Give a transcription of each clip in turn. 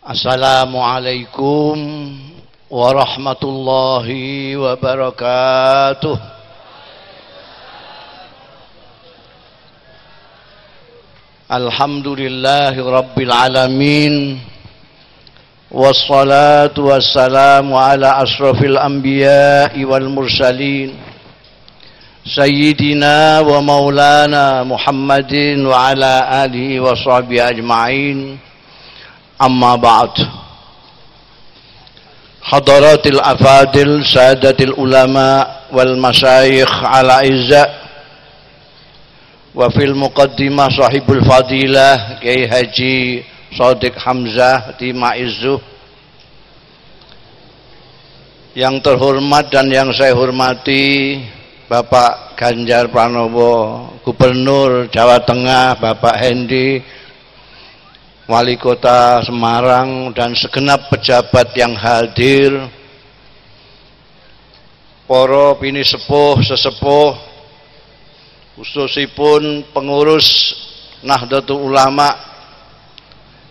Assalamualaikum warahmatullahi wabarakatuh. Alhamdulillahi rabbil alamin. Wassalatu wassalamu ala asrafil anbiya'i wal mursalin. Sayyidina wa maulana Muhammadin wa ala alihi wa sahbihi ajma'in. أما بعد حضرات الأفاضل سادة العلماء والمشايخ على عزة وفي المقدمة صاحب الفضيلة كي هجي صادق حمزة di Maizu yang terhormat dan yang saya hormati Bapak Ganjar Pranowo Gubernur Jawa Tengah Bapak Hendi Wali Kota Semarang dan segenap pejabat yang hadir. Poro bini sepuh sesepuh khususipun pengurus Nahdlatul Ulama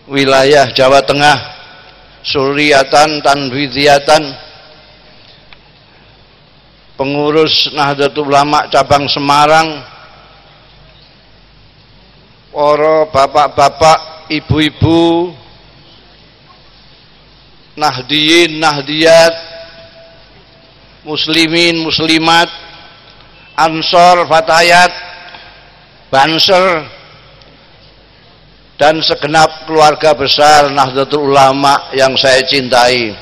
wilayah Jawa Tengah Suryatan Tanwidiyatan pengurus Nahdlatul Ulama cabang Semarang para bapak-bapak ibu-ibu nahdiyin nahdiyat muslimin muslimat ansor fatayat banser dan segenap keluarga besar Nahdlatul Ulama yang saya cintai.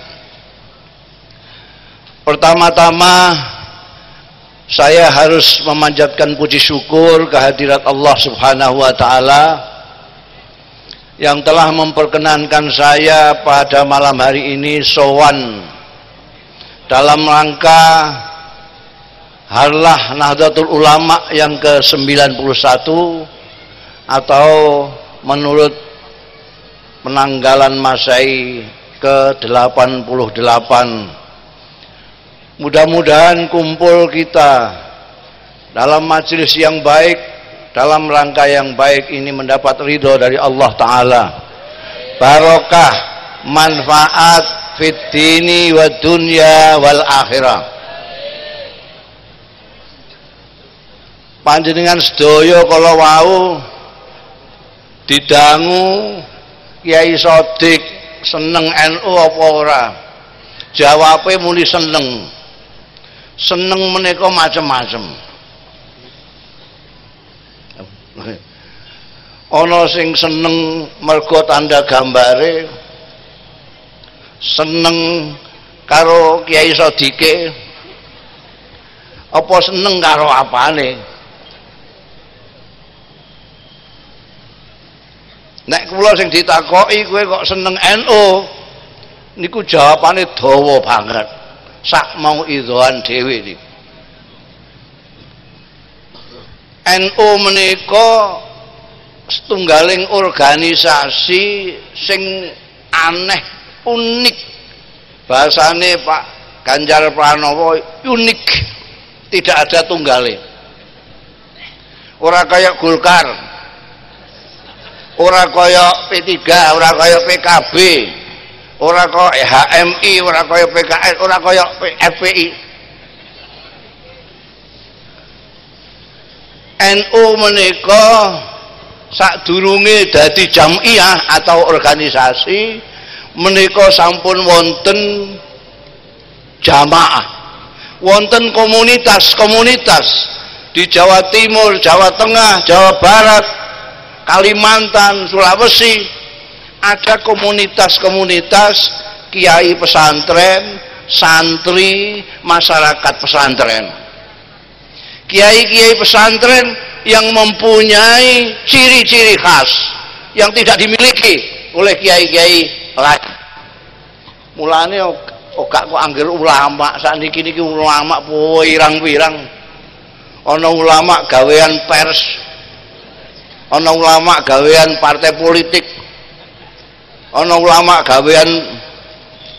Pertama-tama saya harus memanjatkan puji syukur kehadirat Allah subhanahu wa ta'ala yang telah memperkenankan saya pada malam hari ini sowan dalam rangka Harlah Nahdlatul Ulama yang ke-91 atau menurut penanggalan Masai ke-88. Mudah-mudahan kumpul kita dalam majelis yang baik dalam rangka yang baik ini mendapat ridho dari Allah Ta'ala. Barokah manfaat fit dini wa dunya wal akhirah. Panjenengan sedoyo kalau wau didangu Kiai Sodik seneng NU apa ora? Jawabnya muni seneng. Seneng menika macam-macam ana sing seneng mergo tanda gambare seneng karo Kiai Sodike apa seneng karo apane? Nek kula sing ditakoki kowe kok seneng NU niku jawabane dawa banget. Sak mau idhoan dhewe niku NU menika setunggaling organisasi sing aneh unik. Bahasane Pak Ganjar Pranowo unik tidak ada tunggale ora kaya Golkar. Ora kaya P3 ora kaya PKB ora kaya HMI ora kaya PKS ora kaya FPI NU menika sadurunge dadi jamiah atau organisasi menika sampun wonten jamaah. Wonten komunitas-komunitas di Jawa Timur, Jawa Tengah, Jawa Barat, Kalimantan, Sulawesi. Ada komunitas-komunitas kiai pesantren, santri, masyarakat pesantren. Kiai-kiai pesantren yang mempunyai ciri-ciri khas yang tidak dimiliki oleh kiai-kiai lain. Mulane ogak kok angger ulama sakniki niki ulama pirang-pirang. Ana ulama gawean pers. Ana ulama gawean partai politik. Ana ulama gawean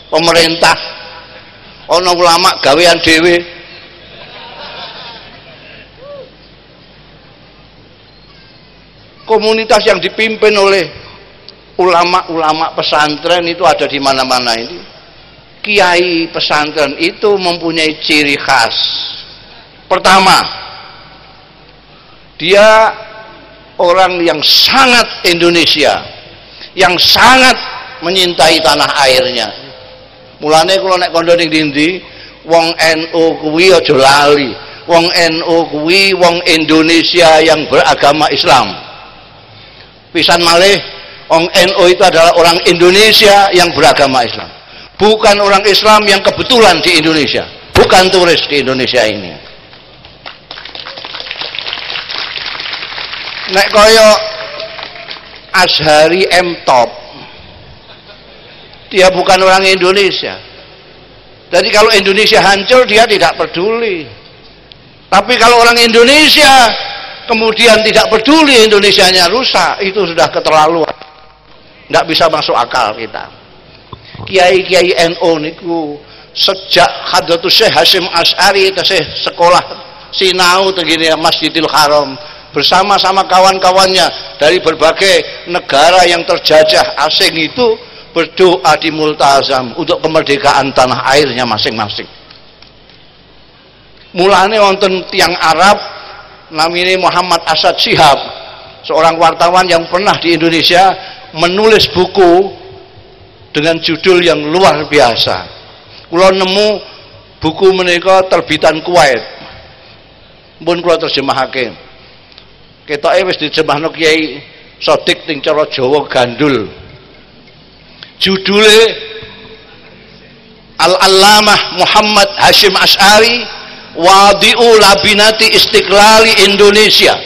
pemerintah. Ana ulama gawean dhewe komunitas yang dipimpin oleh ulama-ulama pesantren itu ada di mana-mana ini. Kiai pesantren itu mempunyai ciri khas. Pertama dia orang yang sangat Indonesia yang sangat menyintai tanah airnya. Mulane kalau naik kondo ning dindi wong NU kuwi aja lali. Wong NU kuwi wong Indonesia yang beragama Islam pisan malih wong NU itu adalah orang Indonesia yang beragama Islam. Bukan orang Islam yang kebetulan di Indonesia. Bukan turis di Indonesia ini. Nek koyo Ashari M Top dia bukan orang Indonesia. Jadi kalau Indonesia hancur dia tidak peduli. Tapi kalau orang Indonesia kemudian tidak peduli Indonesianya rusak itu sudah keterlaluan. Tidak bisa masuk akal kita. Kiai-kiai NU niku sejak Hadratus Syekh Hashim As'ari tesih sekolah sinau tegini Masjidil Haram bersama-sama kawan-kawannya dari berbagai negara yang terjajah asing itu berdoa di multazam untuk kemerdekaan tanah airnya masing-masing. Mulane wonten tiang Arab namanya Muhammad Asad Shihab seorang wartawan yang pernah di Indonesia menulis buku dengan judul yang luar biasa. Kalau nemu buku menika terbitan Kuwait. Pun kalau terjemahake. Ketoke wis diterjemahno Kiai Sodik ting cara Jawa gandul. Judule Al-Allamah Muhammad Hashim Ash'ari Wadi'u Labinati Istiqlali Indonesia.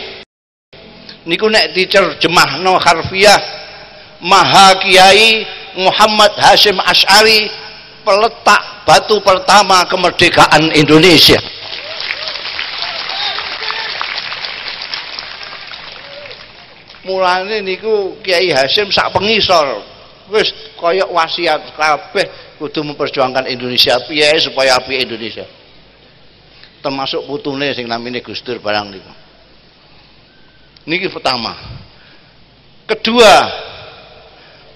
Niku nek diterjemahno harfiah Maha Kiai Muhammad Hashim Ash'ari peletak batu pertama kemerdekaan Indonesia. Mulane niku Kiai Hasim sak pengisor wis koyok wasiat kabeh kudu memperjuangkan Indonesia piye supaya api Indonesia termasuk putune sing namine Gustur barang niku. Niki pertama. Kedua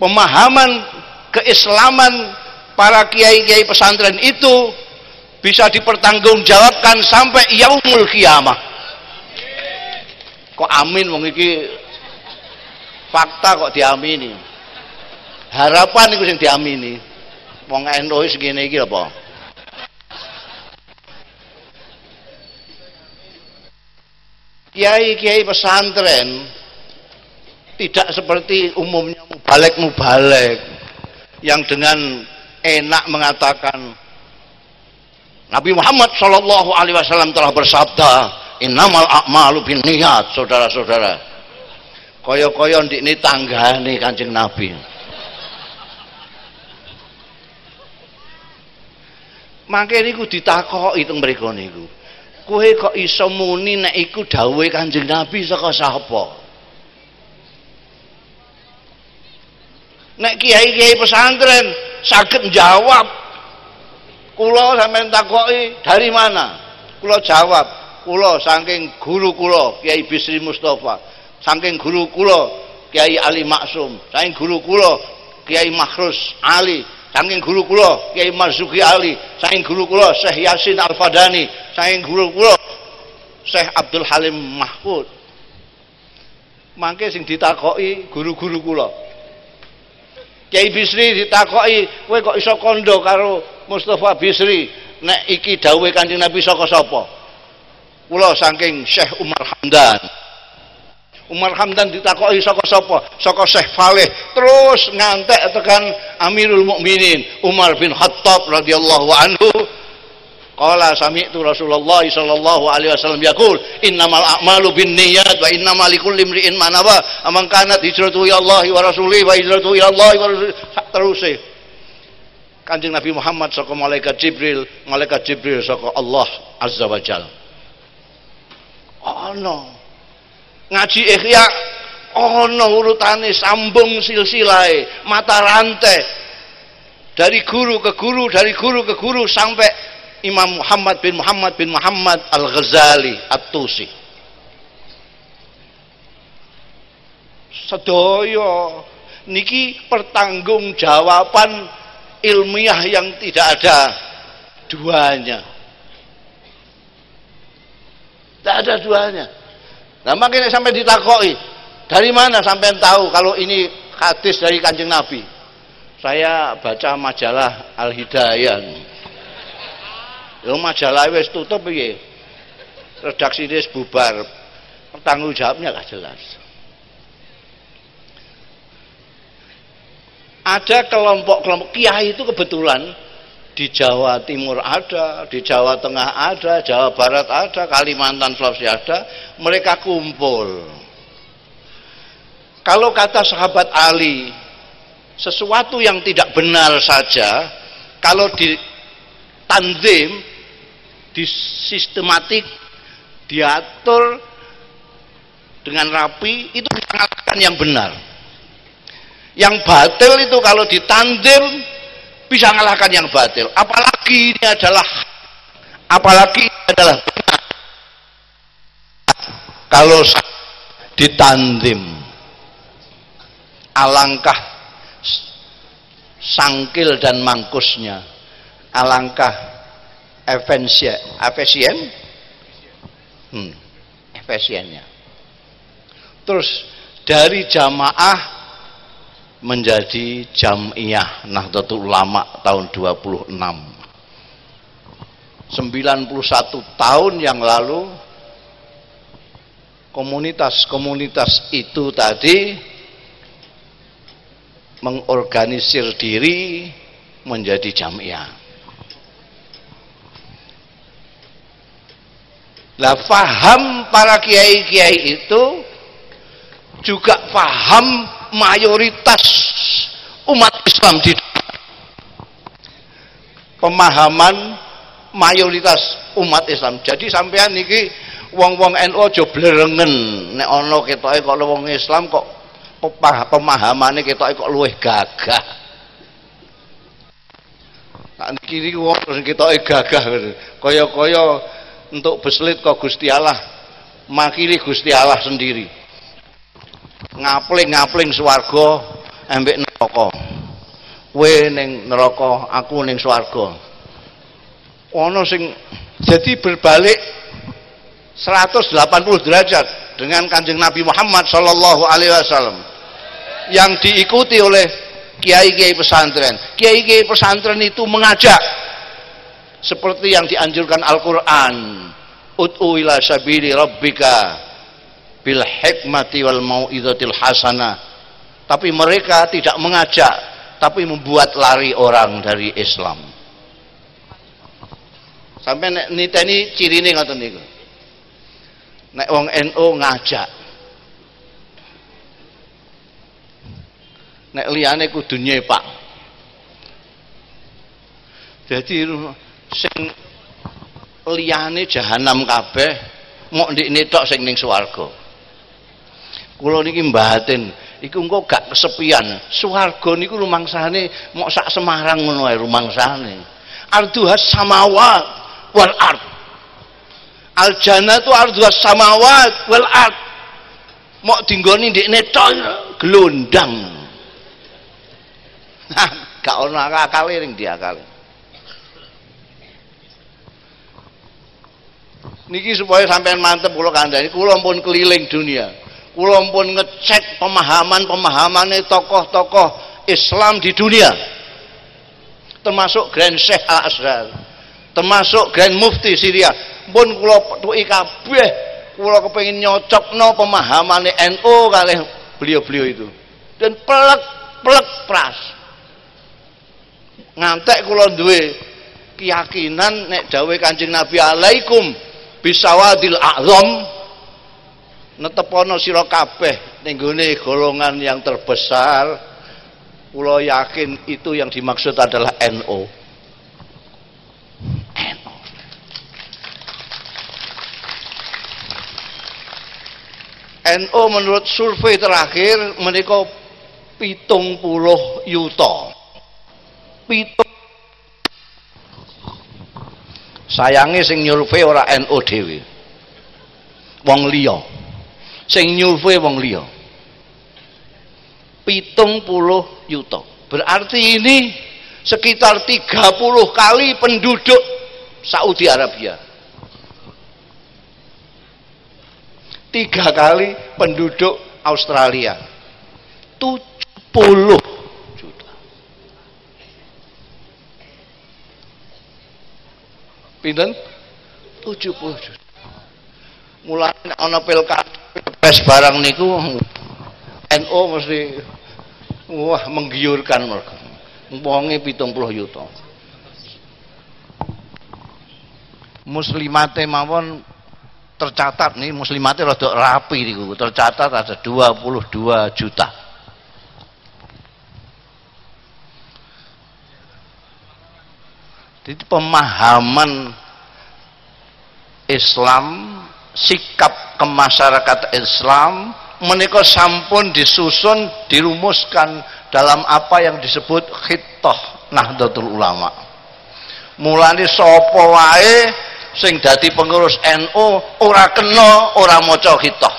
pemahaman keislaman para kiai-kiai pesantren itu bisa dipertanggungjawabkan sampai yaumul kiamah. Kok amin wong iki? Fakta kok diamini. Harapan itu yang diamini. Wong NU segini iki apa kiai-kiai pesantren tidak seperti umumnya mubalek-mubalek yang dengan enak mengatakan Nabi Muhammad Shallallahu Alaihi Wasallam telah bersabda innamal a'malu bin niat saudara-saudara kaya-kaya ndikne tanggane Kanjeng Nabi. Mangke niku ditakoki teng mriku niku. Kowe kok iso muni nek iku dawuhe Kanjeng Nabi saka sapa? Nek kiai-kiai pesantren saged jawab. Kula sampean takoki dari mana? Kula jawab, kula saking guru kula Kiai Bisri Mustafa saking guru kula Kiai Ali Maksum, saking guru kula Kiai Makhrus Ali, saking guru kula Kiai Marzuki Ali, saking guru kula Syekh Yasin Al-Fadani, saking guru kula Syekh Abdul Halim Mahfud. Mangke sing ditakoki guru-guru kula. Kiai Bisri ditakoki, kowe kok iso kondo karo Mustafa Bisri? Nek iki dawuhe Kanjeng Nabi saka sapa? Kula saking Syekh Umar Hamdan. Umar Hamdan ditakoki saka sapa? Saka Syekh Faleh. Terus ngantek tekan Amirul Mukminin Umar bin Khattab radhiyallahu anhu. Qala sami'tu Rasulullah sallallahu alaihi wasallam yaqul innamal a'malu binniyat wa innamal likulli imri'in ma nawa amman kanat hijratu ila Allah wa rasulihi wa hijratu ila Allah wa rasulihi terus Kanjeng Nabi Muhammad saka malaikat Jibril, malaikat Jibril saka Allah Azza wa Jalla. Oh no ngaji ikhya ana urutane sambung silsilahe mata rantai dari guru ke guru dari guru ke guru sampai Imam Muhammad bin Muhammad bin Muhammad Al-Ghazali At-Tusi sedaya niki pertanggungjawaban ilmiah yang tidak ada duanya. Tidak ada duanya. Nah makanya sampai ditakoi, dari mana sampai tahu kalau ini hadis dari kanjeng Nabi? Saya baca majalah Al Hidayah. Yo majalah wis tutup piye? Redaksi ini bubar. Tanggung jawabnya gak jelas. Ada kelompok-kelompok kiai itu kebetulan di Jawa Timur ada, di Jawa Tengah ada, Jawa Barat ada, Kalimantan Sulawesi ada, mereka kumpul. Kalau kata sahabat Ali, sesuatu yang tidak benar saja, kalau ditanzim, disistematik, diatur dengan rapi, itu mengalahkan yang benar yang batil itu kalau ditandim bisa mengalahkan yang batil. Apalagi ini adalah apalagi ini adalah kalau ditandim alangkah sangkil dan mangkusnya. Alangkah efisien efisien hmm, efisiennya terus dari jamaah menjadi Jamiyah Nahdlatul Ulama tahun 26 91 tahun yang lalu komunitas-komunitas itu tadi mengorganisir diri menjadi Jamiyah Lah faham para kiai-kiai itu juga faham mayoritas umat Islam di pemahaman mayoritas umat Islam. Jadi sampean niki wong-wong NU aja blerengen nek ana ketoke kok wong Islam kok pemahamane ketoke kok luwih gagah. Tak kiri wong terus ketoke gagah kaya-kaya untuk beslit kok Gusti Allah makili Gusti Allah sendiri ngapling-ngapling swarga embek neraka. Kowe ning neraka, aku ning swarga. Ana sing jadi berbalik 180 derajat dengan Kanjeng Nabi Muhammad sallallahu alaihi wasallam yang diikuti oleh kiai-kiai pesantren. Kiai-kiai pesantren itu mengajak seperti yang dianjurkan Al-Qur'an. Ud'u ila sabili rabbika bil hikmati wal mau'izatil hasanah. Tapi mereka tidak mengajak tapi membuat lari orang dari Islam. Sampai niteni cirine ngoten niku. Nek wong NU ngajak. Nek liyane kudu nyepak. Jadi sing liyane jahanam kabeh mok ndikne tok sing ning swarga kula niki mbaten iku engko gak kesepian. Swarga niku rumangsane mok sak Semarang ngono ae rumangsane arduhas samawat wal ard. Al jannatu arduhas samawat wal ard. Mok dinggoni ndekne tok glondang nah gak ono akale ning diakale niki supaya sampean mantep kula kandhani kula pun keliling dunia kula pun ngecek pemahaman-pemahamane tokoh-tokoh Islam di dunia. Termasuk Grand Sheikh Al Azhar termasuk Grand Mufti Syria. Pun kula tuki kabeh kula kepengin nyocokno pemahamane NU kali beliau-beliau itu. Dan pelek pelek pras. Ngantek kula duwe keyakinan nek dawe Kanjeng Nabi alaikum bisawadil a'zam netepono sira kabeh ning golongan yang terbesar. Kula yakin itu yang dimaksud adalah NO NO NO menurut survei terakhir menika pitung puluh yuto pitung. Sayangnya sing nyurvei ora NO dewi wong liya sing nyulve wong liya. Pitung puluh yuto berarti ini sekitar 30 kali penduduk Saudi Arabia. Tiga kali penduduk Australia. 70 juta. Pinten? 70 juta. Mulai ana pilkada pilpres barang niku NO mesti wah menggiurkan mereka. Wonge 70 yuta. Muslimate mawon tercatat nih muslimate rada rapi niku. Tercatat ada 22 juta. Jadi pemahaman Islam sikap kemasyarakat Islam menikah sampun disusun dirumuskan dalam apa yang disebut khittah Nahdlatul Ulama. Mulane sapa wae sing dadi pengurus NU ora kena ora maca khittah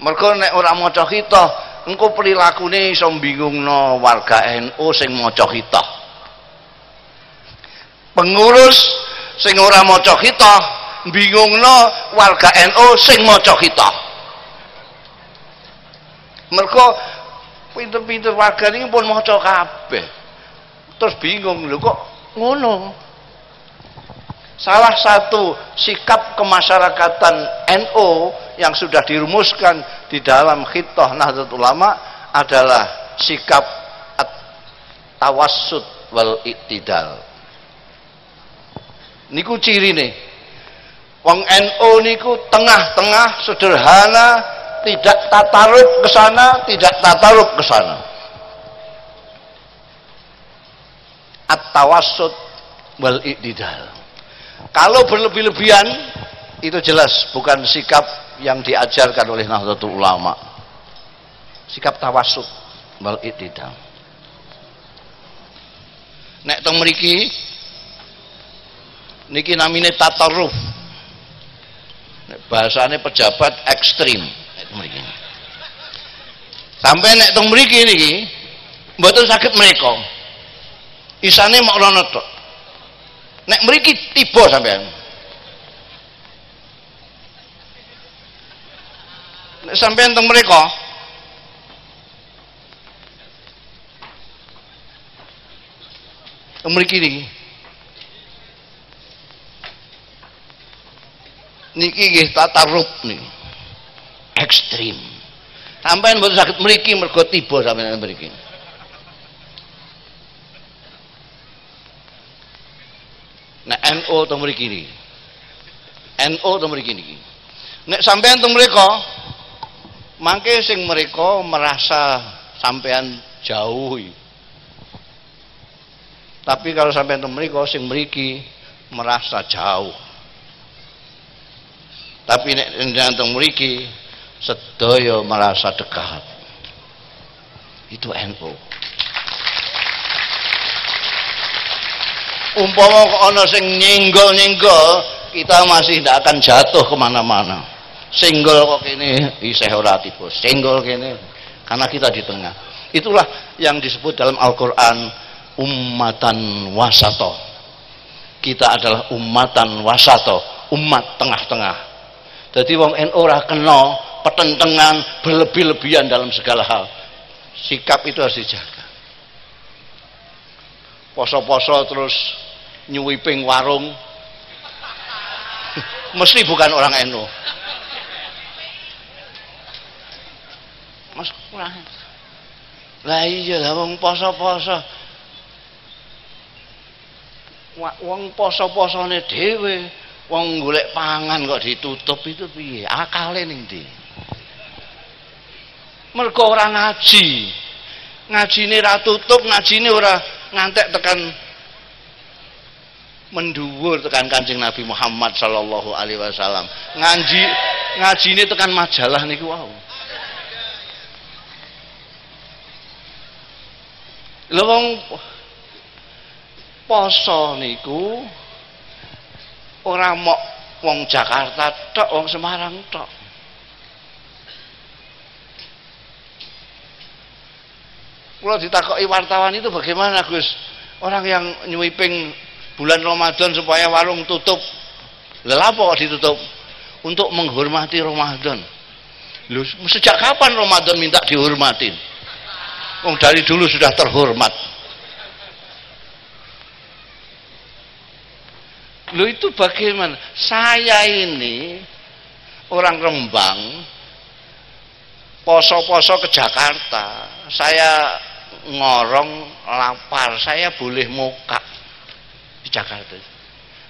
mergo nek ora maca khittah engko prilakune iso bingungno warga NU sing maca khittah pengurus sing ora maca khittah bingungno warga NU sing maca khittah mergo pinter-pinter warga ini pun maca kabeh. Terus bingung lho kok ngono? Salah satu sikap kemasyarakatan NU yang sudah dirumuskan di dalam khitah Nahdlatul Ulama adalah sikap tawassut wal iktidal. Niku ciri nih wong NU niku tengah-tengah sederhana tidak tataruf ke sana, tidak tataruf ke sana. At-tawassut wal i'tidal. Kalau berlebih-lebihan itu jelas bukan sikap yang diajarkan oleh Nahdlatul Ulama. Sikap tawassut wal i'tidal. Nek teng mriki niki namine tataruf. Bahasane pejabat ekstrim mriki. Sampai nek teng mriki niki mboten saged mereka. Isane mok rono tok. Nek mriki tiba sampean. Nek sampean teng mereka mriki niki niki nggih tatarub niki ekstrim sampai mboten sakit meriki mergo tiba sampeyan mriki Nek NU teng mriki niki. NU teng mriki niki. Nek sampean teng mriko mangke sing mereka merasa sampean jauh. Tapi kalau sampean teng mriko sing mriki merasa jauh. Tapi nek teng mriki sedaya merasa dekat. Itu NU umpama ana sing nyenggol-nyenggol kita masih tidak akan jatuh ke mana-mana. Singgol kok kini isih ora tiba. Singgol kini karena kita di tengah. Itulah yang disebut dalam Al-Quran ummatan wasato. Kita adalah ummatan wasato umat tengah-tengah jadi wong NU ora kena pertentangan berlebih-lebihan dalam segala hal. Sikap itu harus dijaga. Poso-poso terus nyuwiping warung. Mesti bukan orang NU mas kurang. Lah iya lah wong poso-poso. Wong poso-posone dhewe wong golek pangan kok ditutup itu piye? Akale ning ndi? Mergo ora ngaji. Ngajine ra tutup ngajine ora ngantek tekan mendhuwur tekan Kanjeng Nabi Muhammad sallallahu alaihi wasallam. Ngaji ngajine tekan majalah niku wau. Lho wong poso niku ora mok wong Jakarta tok wong Semarang tok Kalau ditakoki wartawan itu bagaimana Gus? Orang yang nyuiping bulan Ramadan supaya warung tutup. Lelapo ditutup? Untuk menghormati Ramadan. Loh, sejak kapan Ramadan minta dihormatin? Oh, dari dulu sudah terhormat. Loh itu bagaimana? Saya ini orang Rembang, poso-poso ke Jakarta, saya ngorong lapar, saya boleh muka di Jakarta.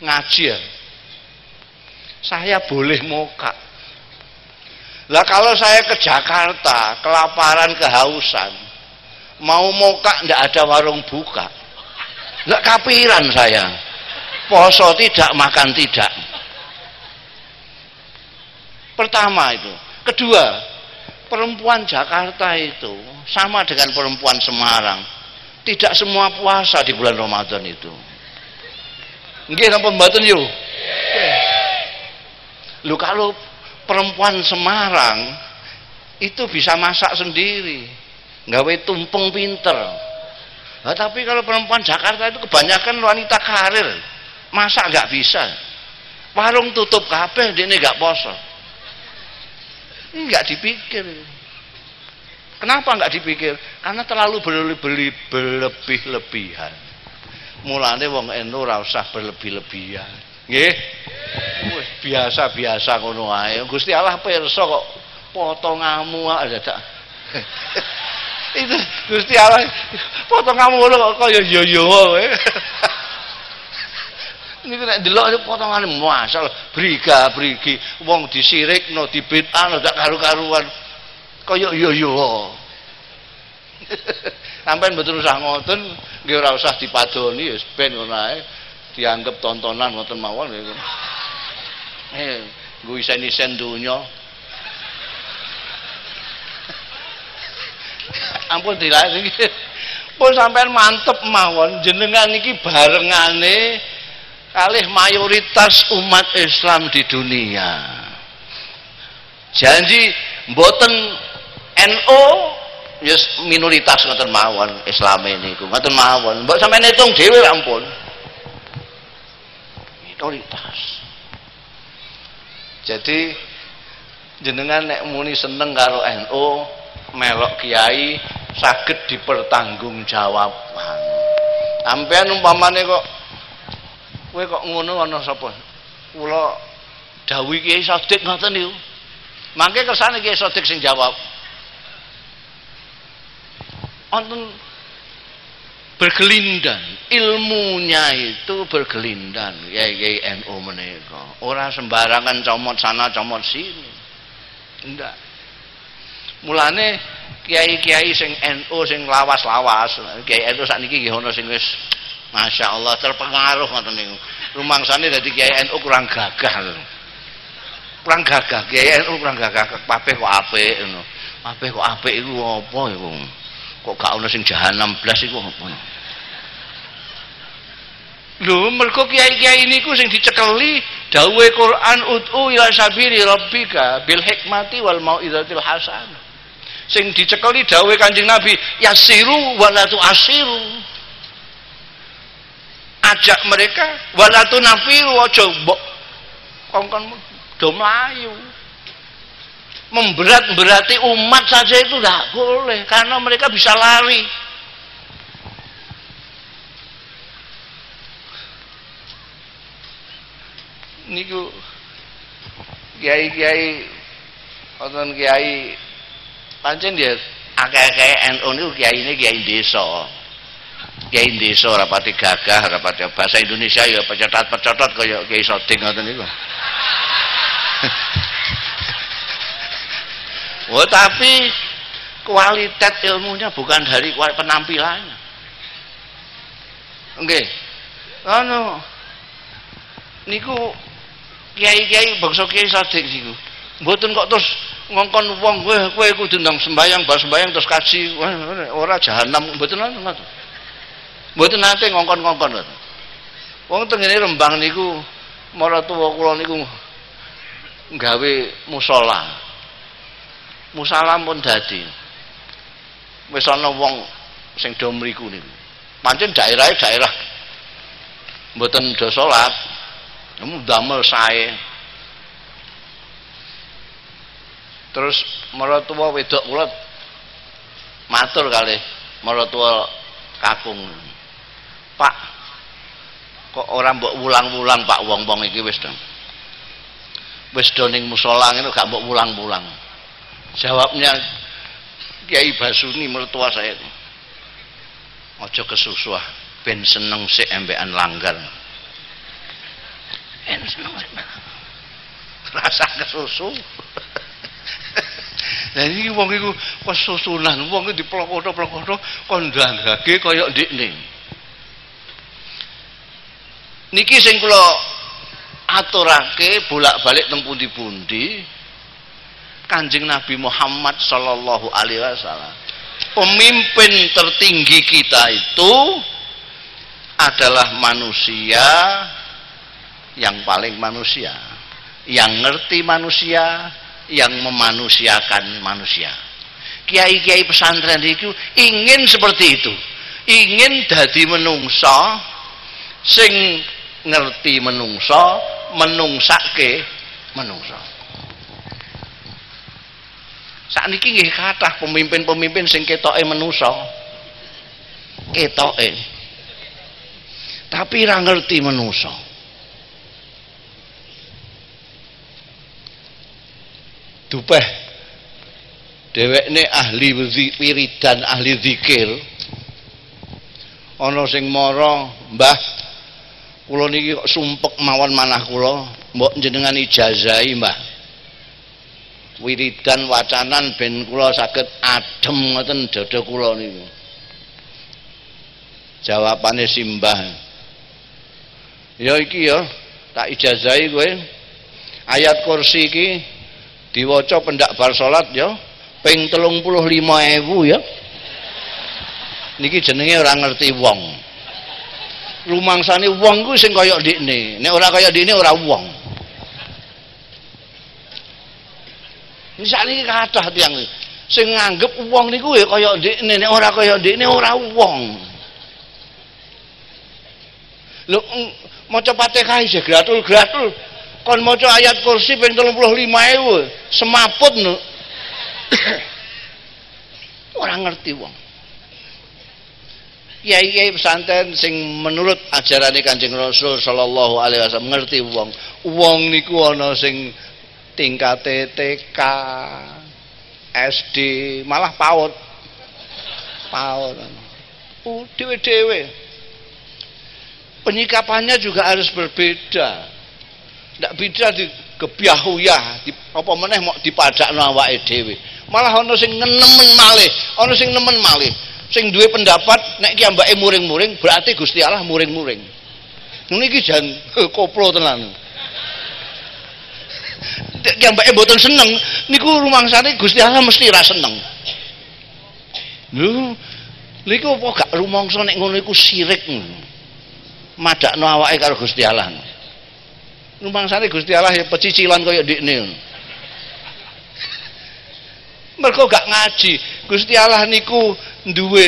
Ngaji ya. Saya boleh muka. Lah kalau saya ke Jakarta, kelaparan, kehausan, mau muka ndak ada warung buka. Nggak kapiran saya. Poso tidak, makan tidak. Pertama itu. Kedua, perempuan Jakarta itu sama dengan perempuan Semarang. Tidak semua puasa di bulan Ramadan itu. Nggih napa mboten yuk? Lu kalau perempuan Semarang itu bisa masak sendiri, nggawe tumpeng pinter. Nah, tapi kalau perempuan Jakarta itu kebanyakan wanita karir, masak nggak bisa. Warung tutup kabeh, ini nggak poso. Nggak dipikir. Kenapa nggak dipikir? Karena terlalu beli-beli berlebih-lebihan. Mulane wong NU ora usah berlebih-lebihan. Nggih. biasa-biasa ngono ae. Gusti Allah pirsa kok potonganmu ada tak. Itu Gusti Allah potonganmu kok kaya yo yo kowe. Niku nek delok potongane masal briga brigi wong disirikno dibid'ahno tak karu-karuan. Kaya yo yo sampean mboten usah ngoten nggih ora usah dipadoni ya ben ngono ae. Dianggap tontonan ngoten mawon eh nggo isen-isen donya. Ampun dilarik pun sampean mantep mawon. Jenengan iki barengane kalih mayoritas umat Islam di dunia. Janji mboten NO yes minoritas ngoten mawon Islam ini ngoten mawon. Mbok sampeyan hitung dhewe ampun. Minoritas. Jadi jenengan nek muni seneng karo NO melok kiai saged dipertanggungjawabkan. Sampean umpamane kok kowe kok ngono ana sapa? Kula dawuh Kiai Sodik ngoten niku. Mangke kersane Kiai Sodik sing jawab. Wonten berkelindan ilmunya itu berkelindan Kiai Kiai NU menika. Ora sembarangan comot sana comot sini. Ndak. Mulane kiai-kiai sing NU sing lawas-lawas kiai NU sakniki nggih ana sing wis Masya Allah terpengaruh ngoten niku. Rumangsane dadi Kiai NU kurang gagah. Kurang gagah, Kiai NU kurang gagah kabeh kok apik ngono. Kabeh kok apik iku apa iku? Kok gak ono sing jahanam blas iku apa? Lho, mergo kiai-kiai niku sing dicekeli dawuhe Quran ud'u ila sabili rabbika bil hikmati wal mau'izatil hasanah. Sing dicekeli dawuhe Kanjeng Nabi, yasiru wa la tu'asiru ajak mereka walatu nafiru aja mbok kongkon do melayu memberat-berati umat saja itu tidak boleh karena mereka bisa lari. Niku kiai-kiai wonten kiai pancen dia akeh-akeh NU niku ini kiai desa kiai desa rapati gagah rapati bahasa Indonesia ya pecatat-pecatat kaya kiai Soting ngoten niku Oh tapi kualitas ilmunya bukan dari penampilannya. Oke. Okay. Anu niku kiai-kiai bangsa kiai sadek niku. Mboten kok terus ngongkon wong kowe kowe kudu ndang sembayang bar sembayang terus kaji ora jahanam mboten ngoten. Mboten nate ngongkon-ngongkon. Wong tengene Rembang niku maratuwa kula niku gawe musala. Musala pun dadi. Wis ana wong sing do mriku niku. Pancen daerah-daerah mboten do salat. Kamu damel sae. Terus maratua wedok kula matur kali maratua kakung. Pak, kok orang mbok wulang-wulang Pak wong-wong iki wis dong. Wis do ning musala ngene gak mbok wulang-wulang. Jawabnya Kiai Basuni mertua saya itu. Ojo kesusuah, ben seneng sik embekan langgar. Ben seneng sik. Rasa kesusu. Lah iki wong iku kesusunan, wong iku diplokoto-plokoto kon ndangake kaya ndikne. Niki sing kula aturake bolak-balik teng pundi-pundi Kanjeng Nabi Muhammad Sallallahu Alaihi Wasallam. Pemimpin tertinggi kita itu adalah manusia yang paling manusia, yang ngerti manusia, yang memanusiakan manusia. Kiai-kiai pesantren itu ingin seperti itu, ingin dadi menungso, sing ngerti menungso, menungsake menungso. Sakniki nggih kathah pemimpin-pemimpin sing ketoke menusa. Ketoke. Tapi ra ngerti menusa. Dupeh dhewekne ahli wiridan, ahli zikir. Ana sing mara, Mbah, kula niki kok sumpek mawon manah kula, mbok jenengan ijazahi, Mbah wiridan wacanan ben kula saged adem ngoten dada kula niku. Jawabane simbah. Ya iki ya, tak ijazahi kowe. Ayat kursi iki diwaca pendak bar salat ya ping 35.000 ya. Niki jenenge ora ngerti wong. Rumangsane wong ku sing kaya ndikne. Nek ora kaya ndikne ora wong. Sakniki kathah tiyang sing nganggep wong niku ya kaya ndekne nek ora kaya ndekne ora wong. Lho mm, maca Fatihah isih gratul-gratul kon maca ayat kursi ping 35.000 semaput no. ora ngerti wong. Kiai-kiai pesantren sing menurut ajaran Kanjeng Rasul sallallahu alaihi wasallam ngerti wong. Wong niku ana sing tingkat TK SD malah PAUD. PAUD. Uh, dewe-dewe penyikapannya juga harus berbeda. Tidak bisa di kebiahuyah di, apa meneh mau dipadakno awake dhewe. Malah ana sing nemen malih ana sing nemen malih sing duwe pendapat nek ki ambake muring-muring berarti Gusti Allah muring-muring niki jan koplo tenan yang mbake mboten seneng niku rumangsane Gusti Allah mesti ra seneng. Lho, niku apa gak rumangsa nek ngono iku syirik. Madakno awake karo Gusti Allah. Rumangsane Gusti Allah ya pecicilan kaya ndikne. Mergo gak ngaji, Gusti Allah niku duwe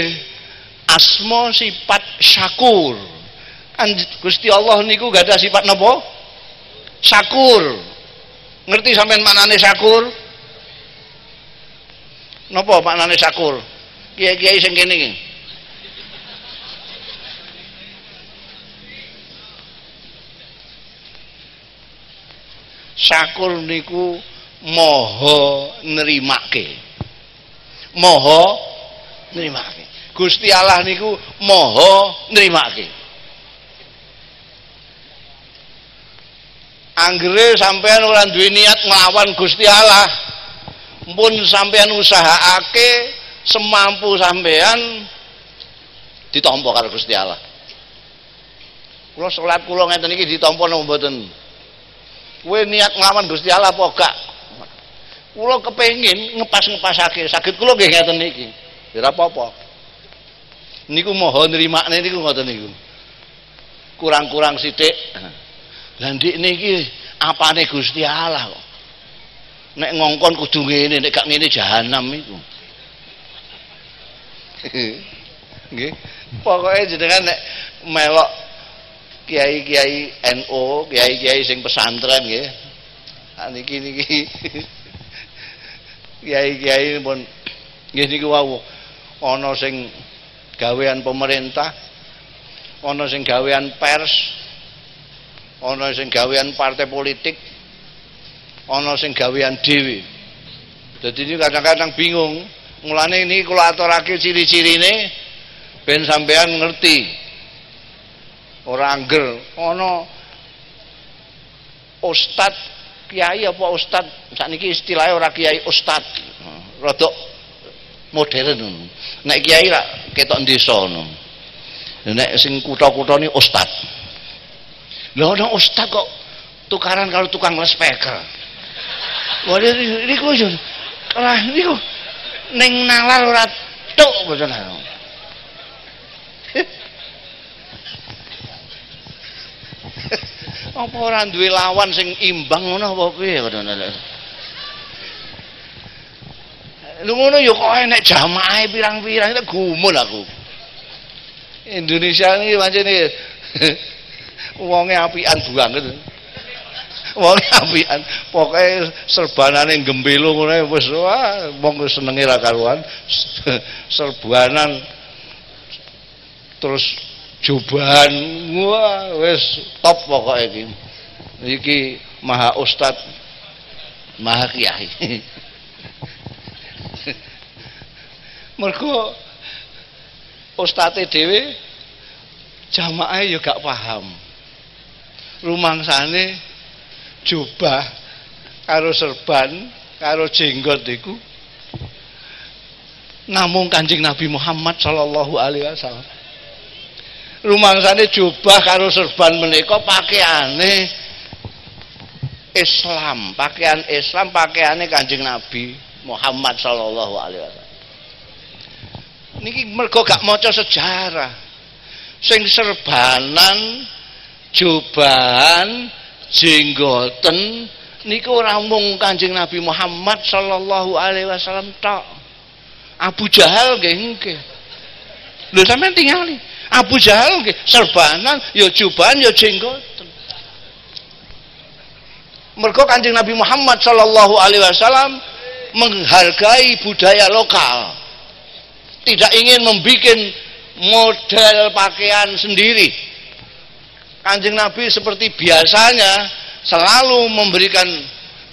asma sifat syakur. Gusti Allah niku gak ada sifat napa? Syakur. Ngerti sampean maknane sakur napa maknane sakur kiai-kiai sing kene iki. Sakur niku moho nerimake moho nerimake. Gusti Allah niku moho nerimake. Anggere sampean ora duwe niat nglawan Gusti Allah pun sampean usahaake semampu sampean ditampa karo Gusti Allah. Kula salat kula ngeten iki ditampa napa mboten? Kowe niat nglawan Gusti Allah apa gak? Kula kepengin ngepas-ngepasake. Saged kula nggih ngeten iki ora apa-apa niku mohon nrimakne niku ngoten niku kurang-kurang sithik Lah ndik niki apane Gusti Allah kok. Nek ngongkon kudu ngene, nek gak ngene jahanam iku. nggih pokoke jenengan nek melok kiai-kiai NU, kiai-kiai sing pesantren nggih. Niki niki kiai-kiai pun nggih niku wau ana sing gawean pemerintah, ana sing gawean pers, ana sing gawean partai politik, ana sing gawean dhewe. Jadi ini kadang-kadang bingung. Mulane ini kalau aturake ciri-cirine ben sampean ngerti ora angger ana ustad kiai apa ustad sakniki istilahnya ora kiai ustad rada modern nek kiai lah ketok desa ngono. Nek sing kutha-kutha ni ustad. Lha ana ustad kok tukaran kalau tukang les speaker waduh niku yo lah niku ning nalar ora tuk boten apa ora duwe lawan sing imbang ngono apa piye Lu ngono yo kok enek jamaah pirang-pirang itu gumun aku. Indonesia ini pancene wonge apian banget. Wonge apian, pokoke serbanane gembelo ngono wis wah wong senenge ra. Serbanan terus jubahan wah wis top pokoknya iki iki maha ustad maha kiai mergo ustate dhewe jamaah ya gak paham. Rumangsane jubah karo serban karo jenggot iku. Namung Kanjeng Nabi Muhammad sallallahu alaihi wasallam. Rumangsane jubah karo serban menika pakaiane Islam, pakaian Islam pakaiane Kanjeng Nabi Muhammad sallallahu alaihi wasallam. Niki mergo gak maca sejarah. Sing serbanan, jubahan, jenggoten niku ora mung Kanjeng Nabi Muhammad sallallahu alaihi wasallam tok. Abu Jahal nggih nggih. Lho sampean tingali Abu Jahal nggih serbanan ya jubahan ya jenggoten. Mergo Kanjeng Nabi Muhammad sallallahu alaihi wasallam menghargai budaya lokal. Tidak ingin membuat model pakaian sendiri. Kanjeng Nabi seperti biasanya selalu memberikan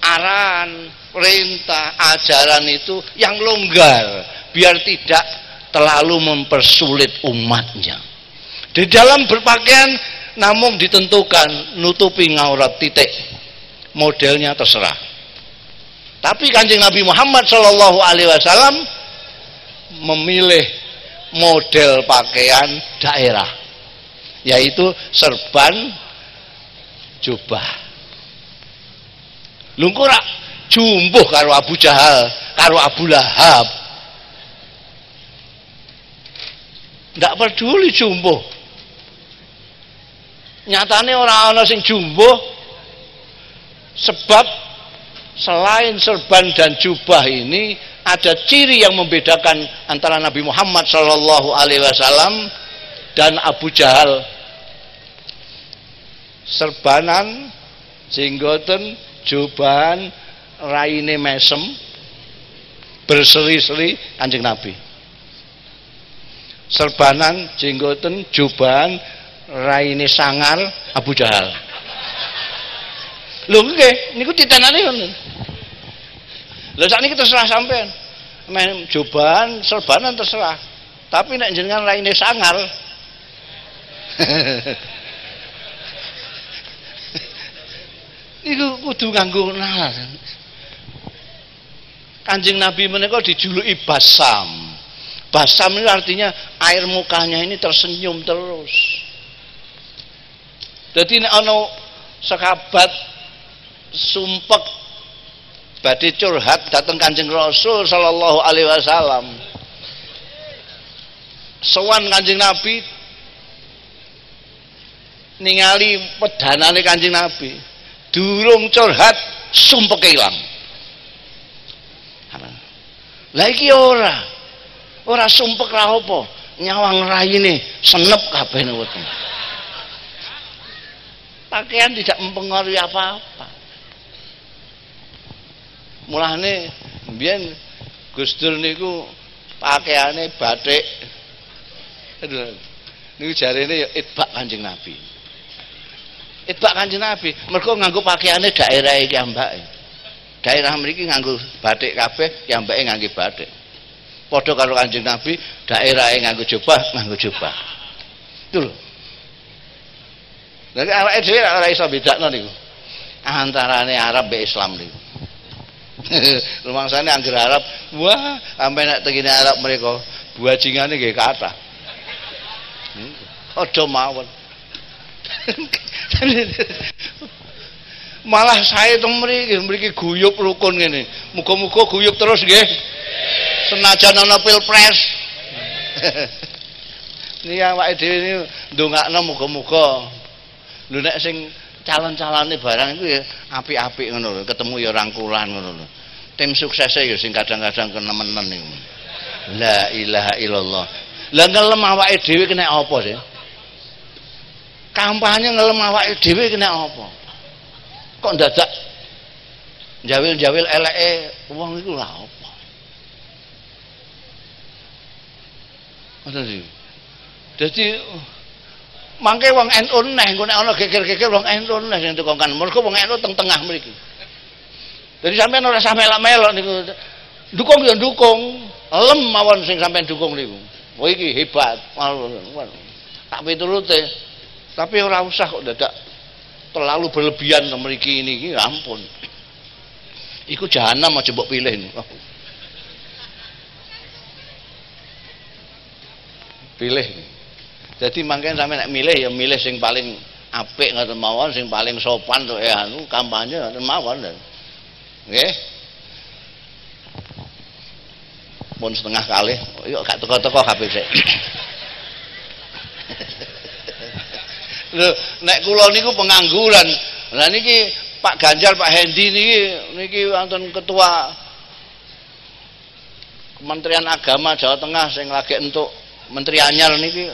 arahan, perintah, ajaran itu yang longgar biar tidak terlalu mempersulit umatnya. Di dalam berpakaian namun ditentukan nutupi ngaurat titik. Modelnya terserah. Tapi Kanjeng Nabi Muhammad Shallallahu alaihi wasallam memilih model pakaian daerah yaitu serban jubah. Lungkura jumbuh karo Abu Jahal, karo Abu Lahab. Tidak peduli jumbuh nyatane orang ana sing jumbo sebab selain serban dan jubah ini ada ciri yang membedakan antara Nabi Muhammad Shallallahu Alaihi Wasallam dan Abu Jahal serbanan jenggoten jubahan raine mesem berseri-seri kanjeng Nabi serbanan jenggoten jubahan raine sangar Abu Jahal. Lho nggih, niku titenane ngono. Lho sakniki terserah sampean. Meh joban, serbanan terserah. Tapi nek jenengan raine sangar Niku kudu nganggo nalar. Kanjeng Nabi menika dijuluki basam. Basam itu artinya air mukanya ini tersenyum terus. Jadi nek ana sekabat sumpek badhe curhat dateng Kanjeng Rasul sallallahu alaihi wasallam. Sowan Kanjeng Nabi ningali pedanane Kanjeng Nabi. Durung curhat sumpek ilang. Lah iki ora. Ora sumpek ra apa? nyawang ini senep kabeh weteng pakaian tidak mempengaruhi apa-apa mulane biyen Gus Dur niku pakaiane batik niku jarene ya itbak Kanjeng Nabi. Itbak Kanjeng Nabi mergo nganggo pakaiane daerah iki ambake. Daerah mriki nganggo batik kabeh kiambake nganggo batik padha karo Kanjeng Nabi daerah nganggo jubah nganggo jubah. Itu lho. Jadi awake dhewe ora iso bedakno niku. Antarane Arab be Islam niku. Rumangsane angger Arab, wah, sampai nek tengene Arab mereka buajingane nggih kathah. Aja mawon. Malah saya teng mriki, mriki guyub rukun ngene. Muga-muga guyub terus nggih. Senajan ana pilpres. Niki awake dhewe ndongakno muga-muga lho nek sing calon-calone barang iku ya apik-apik ngono lho ketemu ya rangkulan ngono lho. Tim suksesnya ya sing kadang-kadang kenemenen niku la ilaha illallah. Lah ngelem awake dhewe kena apa sih? Kampanye ngelem awake dhewe kena apa? Kok dadak jawil-jawil eleke wong iku lha apa? Sih. Dadi mangke wong NU neh engko nek ana geger-geger wong NU neh sing tukang kan. Mergo wong NU teng tengah mriki. Jadi sampean ora sampe melok niku. Dukung ya dukung. Lem mawon sing sampean dukung niku. Oh iki hebat. Tak piturute. Tapi ora usah kok dadak terlalu berlebihan mriki ini. Iki ampun. Iku jahanam aja mbok pilih pilih jadi makanya sampai nak milih ya milih sing paling apik ngoten mawon, sing paling sopan tuh ya anu kampanye ngoten mawon. Nggih. Pun setengah kali, yuk gak teko-teko kabeh sik. Lho, nek kula niku pengangguran. Lah niki Pak Ganjar, Pak Hendi niki niki wonten ketua Kementerian Agama Jawa Tengah sing lagi entuk Menteri Anyar niki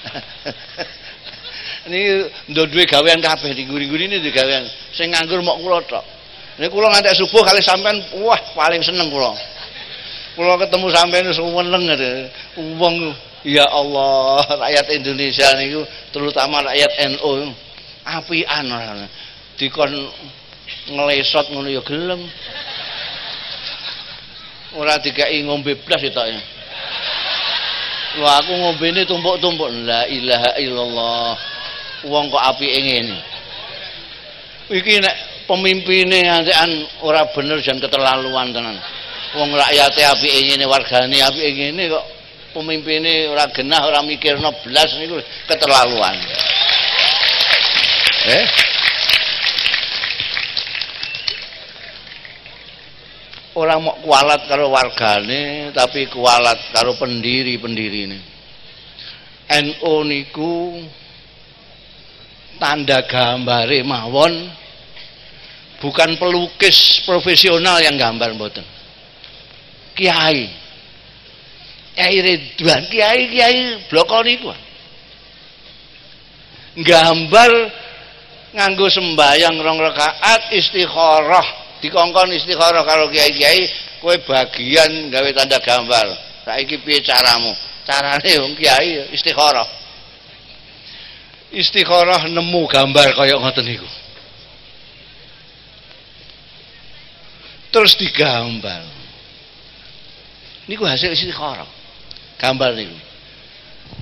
ini ndok duwe gawean kabeh di guri-guri ini di gawean. Sing nganggur mok kula tok. Ini kula nganti subuh kali sampean wah paling seneng kula. Kula ketemu sampean wis seneng wong ya Allah rakyat Indonesia niku terutama rakyat NU apian dikon ngelesot ngono ya gelem. Ora dikai ngombe blas itu Wah aku ngombene tumpuk-tumpuk la ilaha illallah. Wong kok apike ngene. Iki nek pemimpine antekan ora bener jan keterlaluan tenan. Wong rakyate apike ngene, wargane apike ngene kok pemimpine ora genah, ora mikirno blas niku keterlaluan. Eh? Orang mau kualat karo wargane tapi kualat karo pendiri-pendiri ini. NU niku tanda gambare mawon bukan pelukis profesional yang gambar mboten. Kiai. Kiai Ridwan kiai kiai bloko niku. Gambar nganggo sembayang rong rakaat istikharah dikongkon istikharah kalau kiai-kiai kowe bagian gawe tanda gambar. Saiki piye caramu? Carane wong kiai istikharah istikharah nemu gambar kaya ngoten niku. Terus digambar. Niku hasil istikharah gambar niku.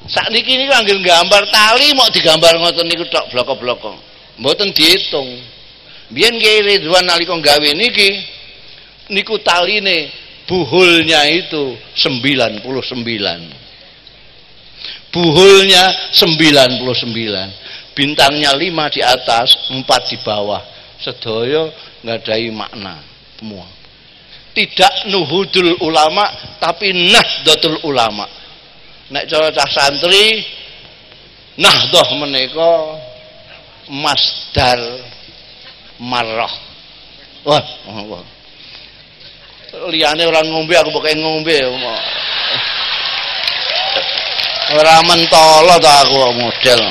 Sak niki niku anggere gambar tali mau digambar ngoten niku tok bloko-bloko. Mboten diitung Biyen Kiai Ridwan nalika gawe niki niku taline buhulnya itu 99. Buhulnya 99. Bintangnya 5 di atas, 4 di bawah. Sedaya ngadai makna semua. Tidak nuhudul ulama tapi nahdlatul ulama. Nek cara cah santri nahdoh menika masdar marah wah wah liane orang ngombe aku pakai ngombe Ora mentolo ta aku model.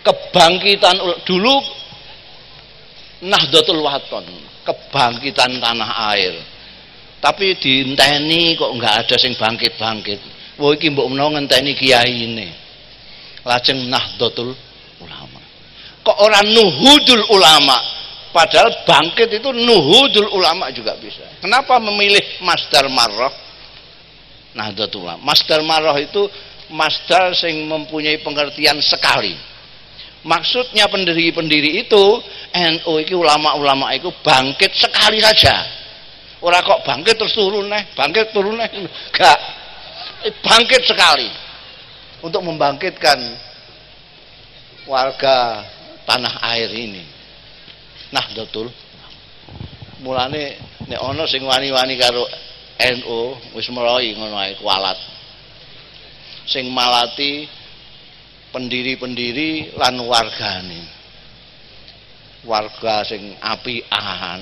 Kebangkitan dulu Nahdlatul Waton, kebangkitan tanah air. Tapi diinteni kok enggak ada sing bangkit-bangkit. Wah iki mbok menawa ngenteni kiai ini. Lajeng Nahdlatul Ulama. Kok orang Nuhudul Ulama? Padahal bangkit itu nuhudul ulama juga bisa. Kenapa memilih Masdar Marroh? Nahdlatul Ulama. Masdar Marroh itu masdar sing mempunyai pengertian sekali. Maksudnya pendiri-pendiri itu NU itu ulama-ulama itu bangkit sekali saja. Orang kok bangkit terus turun nih, bangkit turun nih. Enggak. Bangkit sekali. Untuk membangkitkan warga tanah air ini. Nah betul. Mulane nek ana sing wani-wani karo NU wis mulai ngono ae kualat. Sing malati pendiri-pendiri lan wargane. Warga sing apian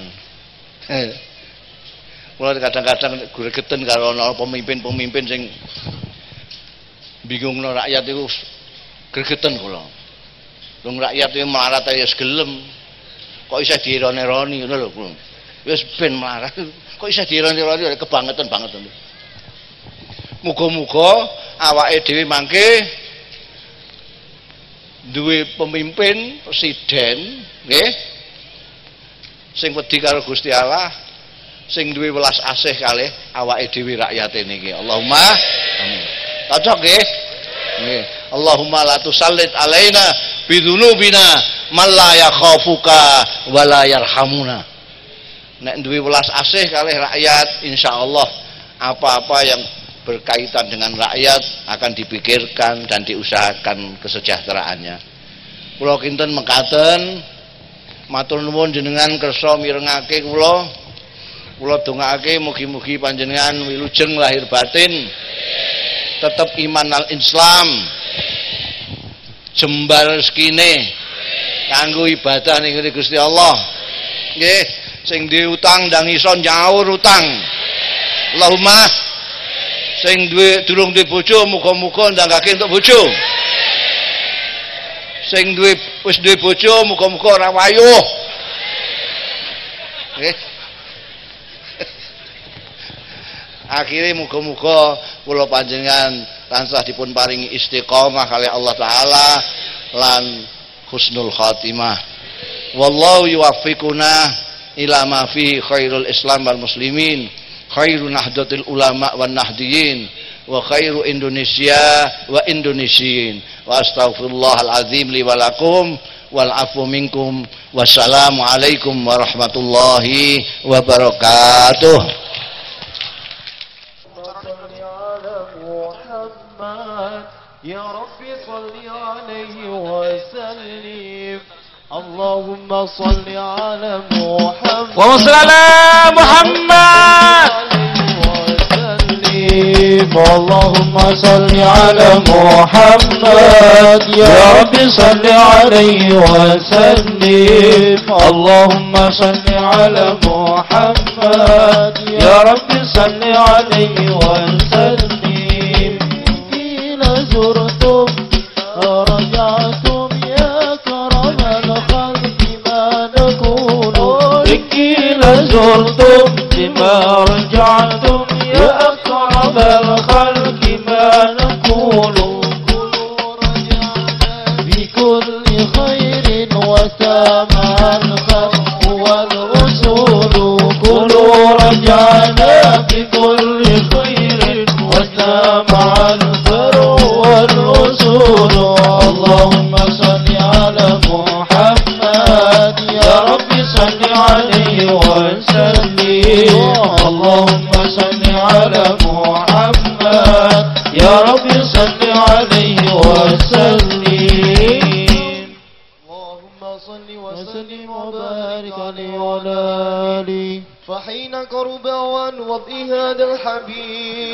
mulai kadang-kadang gregeten karo ana pemimpin-pemimpin sing bingungno rakyat itu gregeten kula. Wong rakyat itu melarat aja gelem. Kok bisa dironi-roni ngono lho wis ben marah kok bisa dironi-roni kebangetan banget muga-muga awake dhewe mangke duwe pemimpin presiden nggih sing wedi karo Gusti Allah sing duwe welas asih kalih awake dhewe rakyat niki Allahumma cocok nggih Allahumma la tusallit alaina bidzunubina man la yakhafuka wa la yarhamuna. Nek duwe welas asih kalih rakyat insyaallah apa-apa yang berkaitan dengan rakyat akan dipikirkan dan diusahakan kesejahteraannya. Kula kinten mekaten matur nuwun jenengan kersa mirengake kula. Kula dongaake mugi-mugi panjenengan wilujeng lahir batin tetap iman al Islam jembar rezekine kanggo ibadah ning Gusti Allah. Nggih, sing duwe utang ndang iso nyaur utang. Allahumma sing duwe durung duwe bojo muga-muga ndangake entuk bojo. Sing duwe wis duwe bojo muga-muga ora wayuh. Nggih. Akhire muga-muga kula panjenengan tansah dipun paringi istiqomah kali Allah taala lan husnul khatimah. Wallahu yuwaffiquna ila ma khairul islam wal muslimin khairu nahdlatul ulama wan nahdiyin wa khairu Indonesia wa Indonesiin wa astaghfirullahal azim li wa lakum wal afu minkum wassalamu alaikum warahmatullahi wabarakatuh يا رب صل عليه وسلم. اللهم صل على محمد. وصل على محمد. اللهم صل على محمد. يا رب صل عليه وسلم. اللهم صل على محمد. يا رب صل عليه وسلم. زرتم رجعتم يا كرم الخلق ما نكون. إن زرتم لما رجعتم يا أكرم الخلق ما نكون. بكل خير وسامع الخلق والرسول. كلوا رجعنا بكل خير محمد. يا رب صل عليه وسلم. اللهم صل وسلم وبارك عليه وعلى آله. فحين قرب عن وضع هذا الحبيب.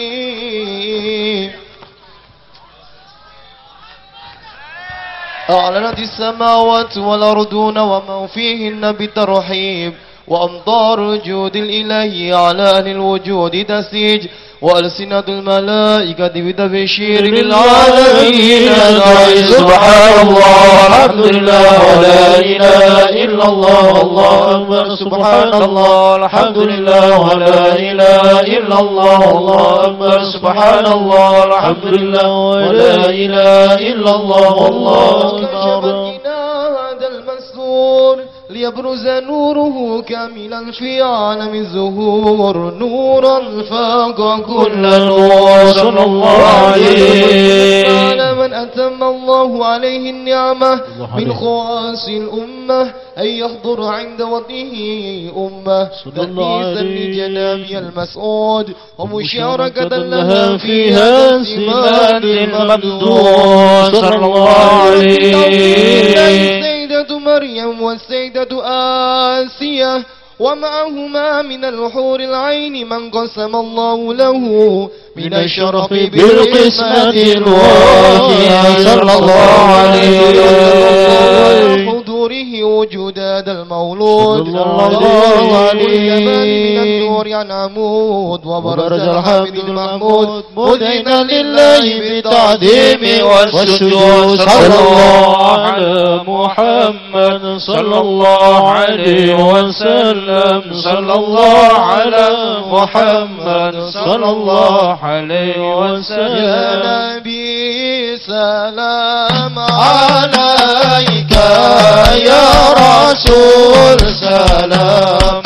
أعلنت السماوات والأرضون وما فيهن بترحيب. وأمطار الجود الإلهي على أهل الوجود تسيج وألسنة الملائكة بتبشير للعالمين. سبحان الله الحمد لله ولا إله إلا الله. الله أكبر. سبحان الله الحمد لله ولا إله إلا الله. الله أكبر. سبحان الله الحمد لله ولا إله إلا الله. الله أكبر. هذا المسرور. ليبرز نوره كاملا في عالم الزهور. نورا فاق كل نور صلى الله عليه على من أتم الله عليه النعمة. من خواص الأمة. أن يحضر عند وطنه أمة. تأنيسا لجنابي المسعود. ومشاركة لها فيها سمات المبدور صلى الله عليه السيدة مريم والسيدة آسية ومعهما من الحور العين من قسم الله له من الشرف بالقسمة الواهية صلى الله عليه وسلم. حضوره وجود هذا المولود. صلى الله عليه والجمال من النور عن عمود وبرز الحمد المحمود مدينا لله بالتعظيم والسجود صلى الله على محمد صلى الله عليه وسلم صلى الله على محمد صلى الله عليه يا وسلم نبي سلام عليك يا رسول سلام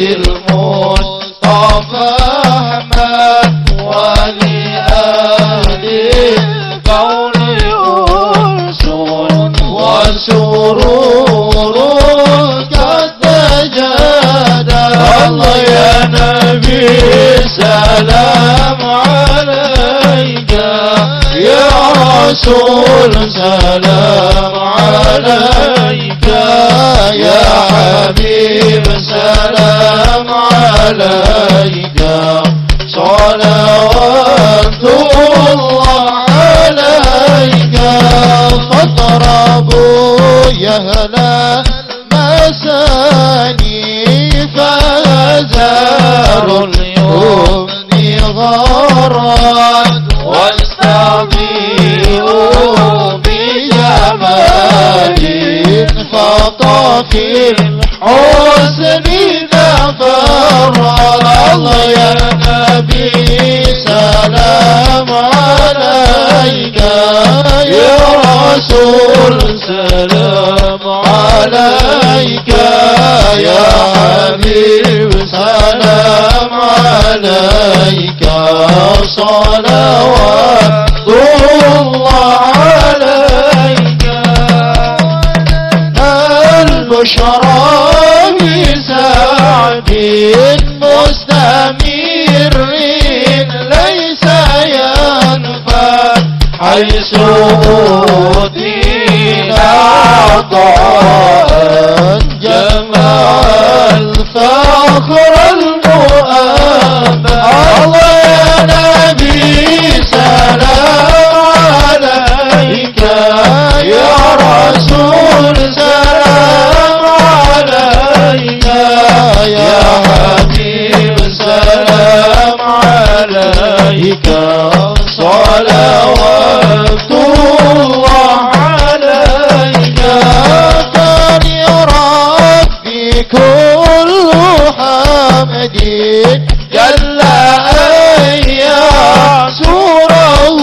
Ilu فطفي الحسن نفر الله يا نبي سلام عليك. يا رسول سلام عليك. يا حبيب سلام عليك. صلوات البشرى بسعد مستمر ليس ينفع حيث أوتينا عطاء جمع الفخر عليك صلوات الله عليك. فليراد في كل حمد. جل أيا سوره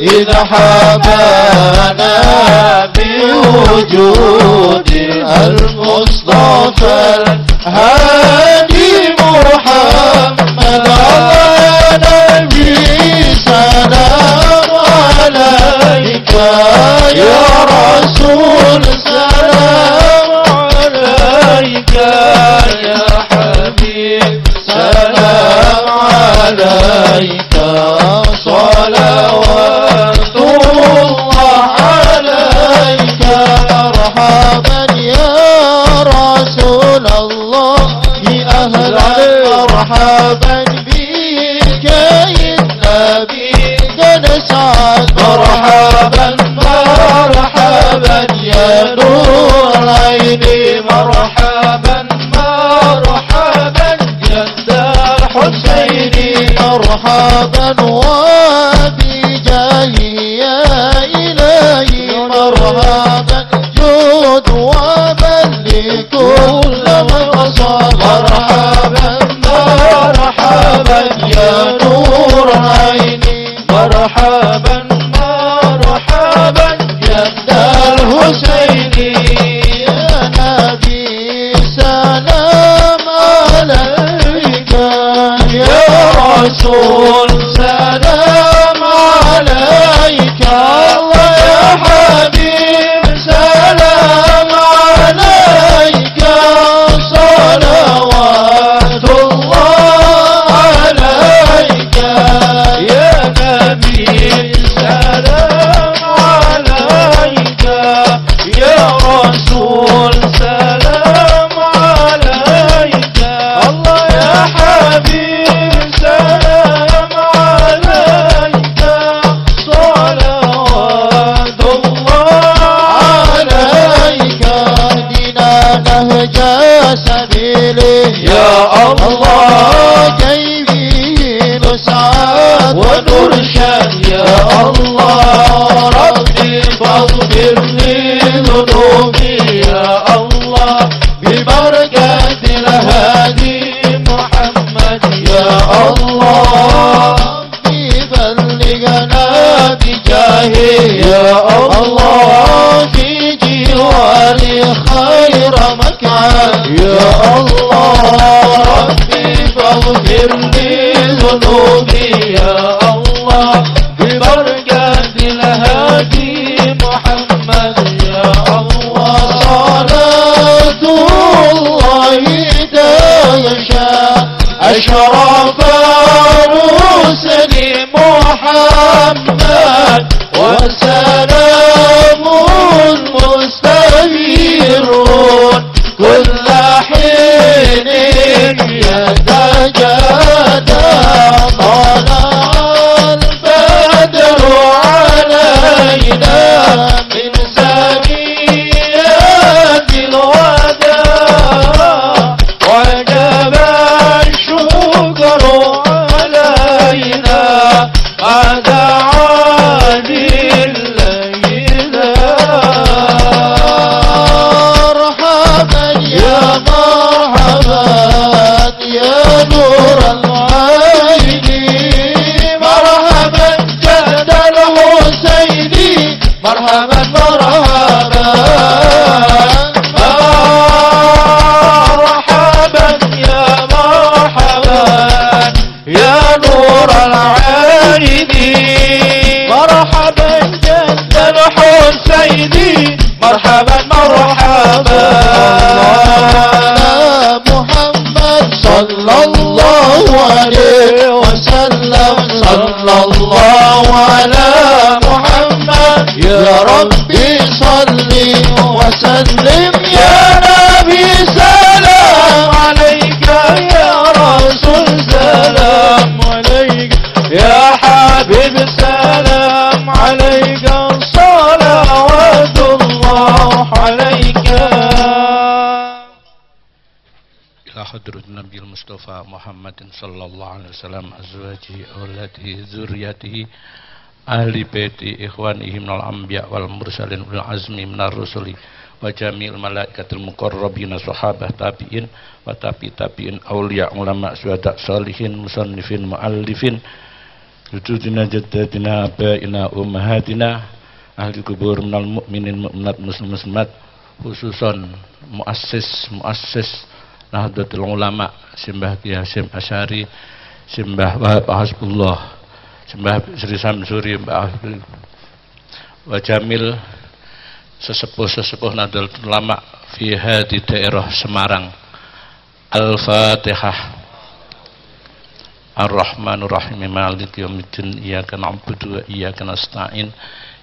إذا حمانا بوجود المصطفى. mơ صحابا على محمد صلى الله عليه وسلم أزواجه أولاده ذريته أهل بيته إخوانه من الأنبياء والمرسلين أولي العزم من الرسل وجميع الملائكة المقربين صحابة تابعين وتابي تابعين أولياء علماء سوداء صالحين مصنفين مؤلفين وجودنا جداتنا أبائنا أمهاتنا ahli kubur minal mu'minin mu'minat muslim muslimat khususon muassis muassis Nahdlatul Ulama Simbah Ki Hasyim Asyari Simbah Wahab Hasbullah Simbah Sri Samsuri Mbah wa Jamil sesepuh-sesepuh Nahdlatul Ulama fi di daerah Semarang. Al-Fatihah. Ar-Rahmanur Rahim Maliki Yaumiddin Iyyaka na'budu wa iyyaka nasta'in.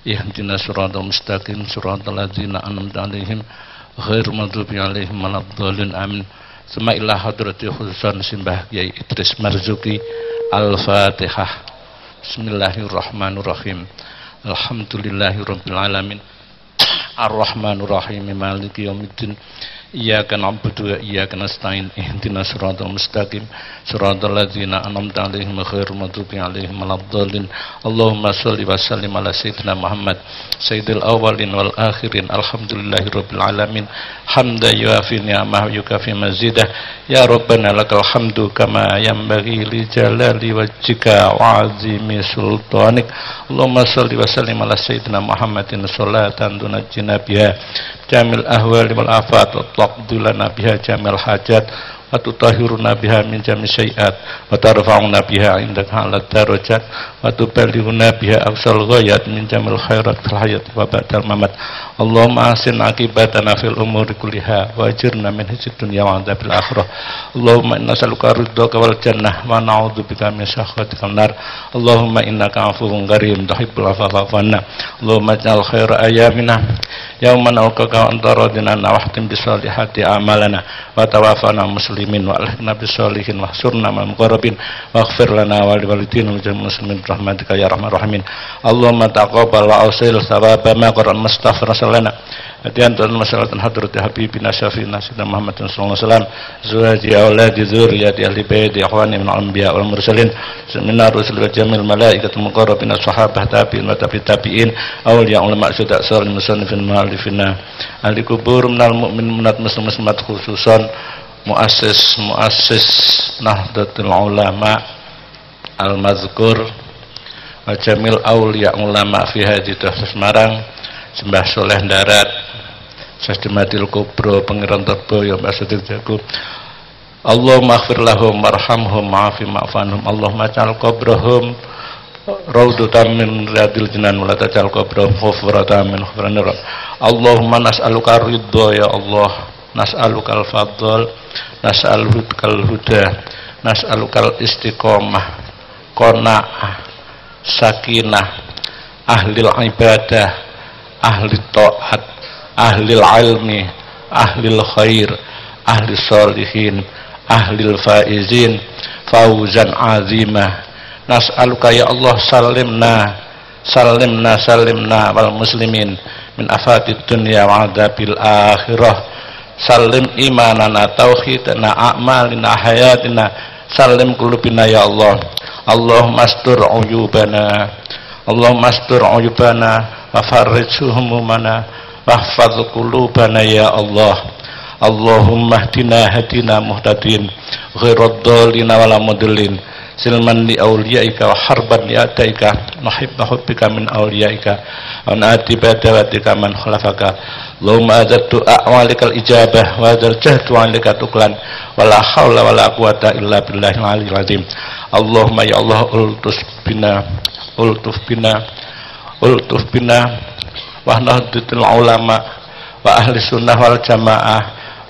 Ihdinas siratal mustaqim siratal ladzina an'amta 'alaihim ghairil maghdubi 'alaihim waladdallin amin. Suma ila hadrati khususan Simbah Kiai Idris Marzuki Al-Fatihah. Bismillahirrahmanirrahim. Alhamdulillahirabbil alamin. Ar-Rahmanur Rahim Maliki Yaumiddin. Iyyaka na'budu wa iyyaka nasta'in ihdinas siratal mustaqim siratal ladzina an'amta 'alaihim ghairil maghdubi 'alaihim waladdallin Allahumma shalli wa sallim ala sayyidina Muhammad sayyidil awwalin wal akhirin. Alhamdulillahi rabbil alamin. Hamda yuafi ni'amah yukafi mazidah. Ya rabbana lakal hamdu kama yanbaghi li jalali wajhika wa 'azimi sultanik. Allahumma shalli wa sallim ala sayyidina Muhammadin salatan tunajjina biha jamil ahwali wal afat wa taqdu lana biha jamil hajat wa tutahhiruna biha min jami syai'at wa tarfa'una biha indaka ala darajat wa tuballighuna biha afsal ghayat min jamil khairat fil hayat wa mamat Allahumma asin akibatana fil umuri kulliha wa ajirna min hisid dunya wa adzabil akhirah Allahumma inna saluka ridhaka wal min sakhatika nar Allahumma innaka afuwun karim tuhibbul afwa fa'fu anna Allahumma ij'al khaira ayyamina yawma nalqaka wa anta radina wa ahtim bi salihati a'malana wa tawaffana muslimin wa alhiqna bis salihin wa hsurna ma'al muqarrabin waghfir lana. wa ya hadiyan dan masalatan hadrati habibina syafi'ina sayyidina Muhammad sallallahu alaihi wasallam zuwaji auladi zurriyati ahli baiti ikhwani min anbiya wal mursalin seminar rusul wa jamil malaikatul muqarrabin sahabah tabi'in wa tabi tabi'in awliya ulama sudah salih musannifin ma'alifina ahli kubur minal mu'min minat muslim muslimat khususan muassis muassis nahdlatul ulama al mazkur wa jamil awliya ulama fi hadhi Semarang Sembah Soleh Darat. Sasdimatil Kubro Pengiran Terboyo Mbak Sudir Jago. Allahumma aghfir lahum warhamhum ma'afi ma'fanhum Allahumma ja'al qabrahum Raudatan min riyadil jinan Wala tajal qabrahum khufratan min khufranir Allahumma nas'aluka ridho ya Allah. Nas'aluka al-fadl Nas'aluka al-huda Nas'aluka al-istiqomah Qona'ah Sakinah Ahlil ibadah ahli taat ahli ilmi ahli khair ahli salihin ahli faizin fauzan azimah nas'aluka ya Allah salimna salimna salimna wal muslimin min afatid dunya wa adabil akhirah. Salim imanana tauhidana a'malina hayatina. Salim kulubina ya Allah. Allahumma astur uyubana Allahumma astur uyubana wa farrij humumana wahfaz qulubana ya Allah. Allahumma hdina hadina muhtadin ghairadh dhalina wala mudillin silman li awliyaika wa harban li adaika nuhibba hubbika min awliyaika. Wa na'ati badawatika man khalafaka. Allahumma adatu a'walikal ijabah wa adal jahdu alika tuklan. Wala hawla wala quwata illa billahi al-aliyyil azim. Allahumma ya Allah ultus bina ultuf bina ultuf bina wa nahdatul ulama wa ahli sunnah wal jamaah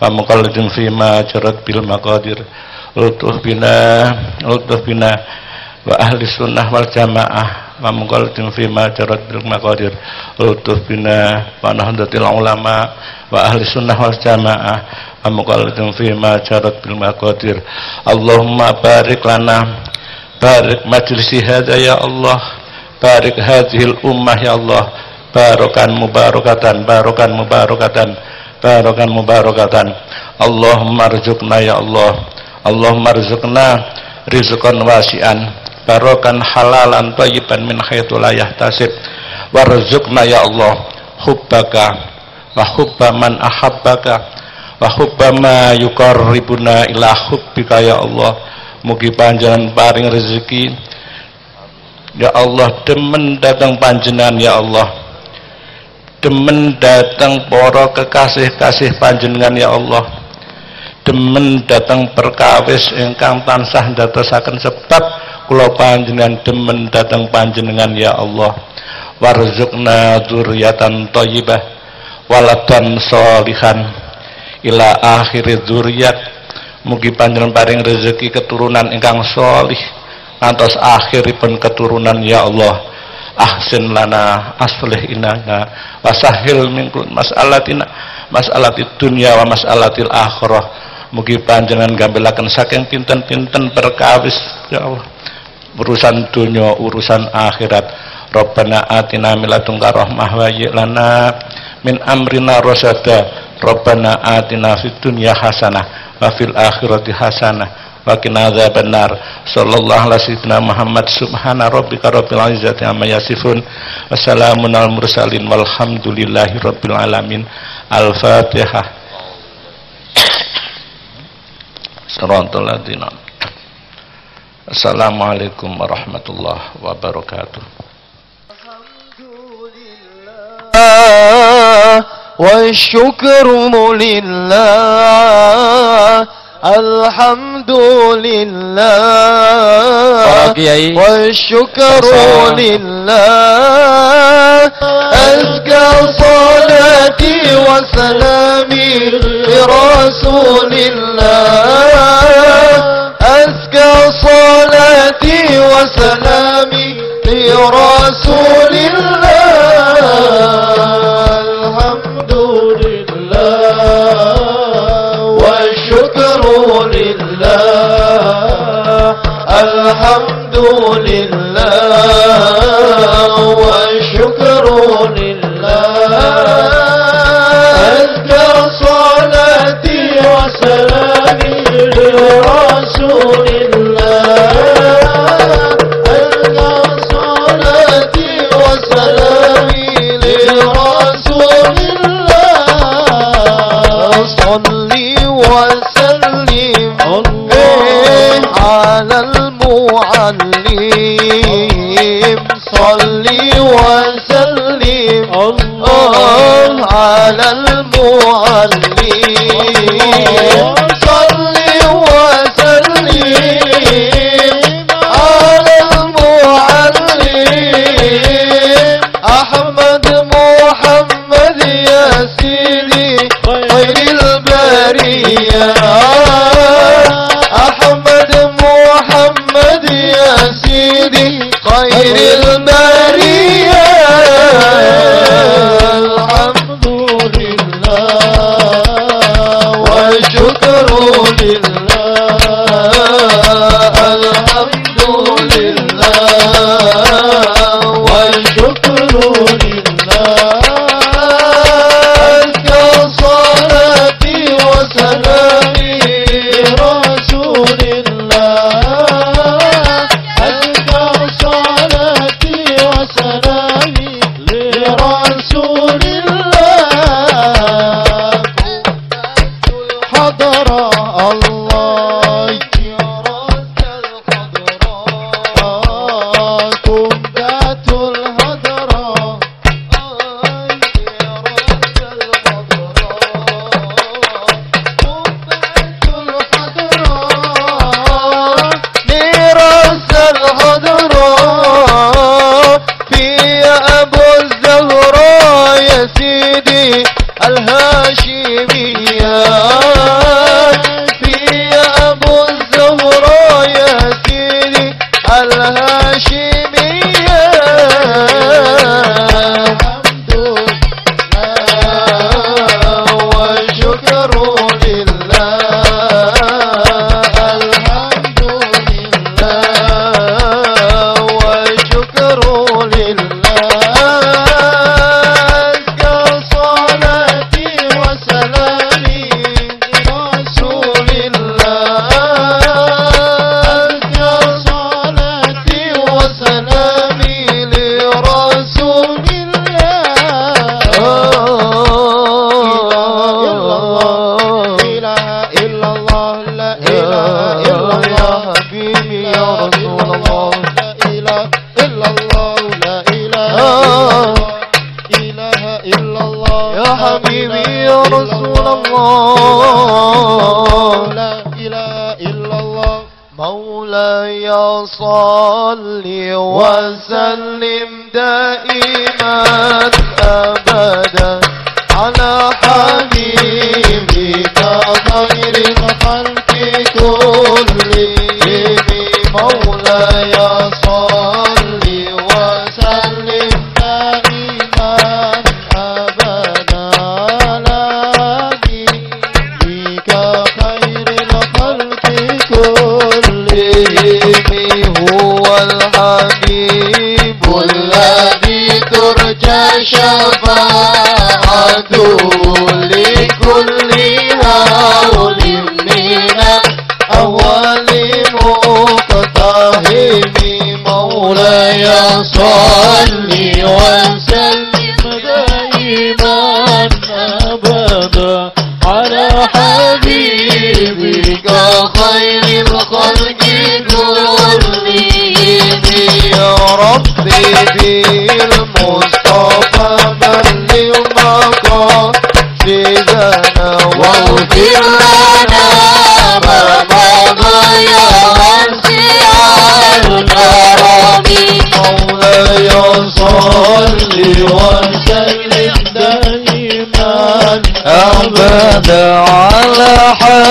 wa muqallidin fima jarat bil maqadir. Ultuf bina ultuf bina wa ahli sunnah wal jamaah wa muqallidin fima jarat bil maqadir. Ultuf bina wa nahdatul ulama wa ahli sunnah wal jamaah wa muqallidin fima jarat bil maqadir. Allahumma barik lana barik majlisi hadha ya Allah. Barik hadhil ummah ya Allah. Barokan mubarakatan barokan mubarakatan barokan mubarakatan Allahumma rizukna ya Allah. Allahumma rizukna rizqan wasi'an. Barokan halalan thayyiban min haitsu la yahtasib. Warzuqna ya Allah hubbaka wa hubba man ahabbaka wa hubba ma yuqarribuna ila hubbika ya Allah mugi panjenengan paring rezeki. Ya Allah demen datang panjenengan ya Allah. Demen datang para kekasih-kasih panjenengan ya Allah. Demen datang perkawis ingkang tansah ndadosaken sebab kula panjenengan demen datang panjenengan ya Allah. Warzuqna dzurriatan thayyibah waladan sholihan ila akhir dzurriyyat mugi panjenengan paring rezeki keturunan ingkang sholih ngantos akhiripun keturunan ya Allah. Ahsin lana aslih inana. Wasahil min mas'alatina mas'alatid dunya wa mas'alatil akhirah. Mugi panjenengan gambelaken saking pinten-pinten perkawis ya Allah. Urusan dunia urusan akhirat. Rabbana atina min ladunka rahmah wa lana min amrina rasada Rabbana atina fid dunya hasanah wa fil akhirati hasanah wa qina adzabannar. Sallallahu alaihi sayyidina Muhammad. Subhana rabbika rabbil izzati amma yasifun. Wassalamun al mursalin. Walhamdulillahi rabbil alamin. Al-fatihah. Siratal ladzina Assalamualaikum warahmatullahi wabarakatuh والشكر لله الحمد لله. والشكر لله أزكى صلاتي وسلامي لرسول الله. أزكى صلاتي وسلامي لرسول الله. الحمد لله والشكر لله. أزكى صلاتي وسلامي لرسول الله على المؤلف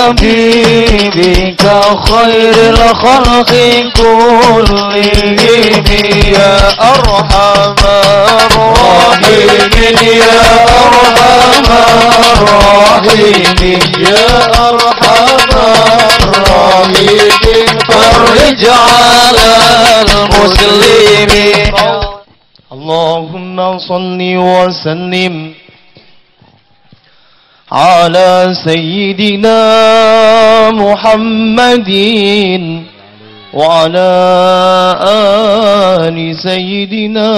حبيبك خير الخلق كلهم يا أرحم الراحمين يا أرحم الراحمين يا أرحم الراحمين فرج على المسلمين اللهم صل وسلم على سيدنا محمد وعلى آل سيدنا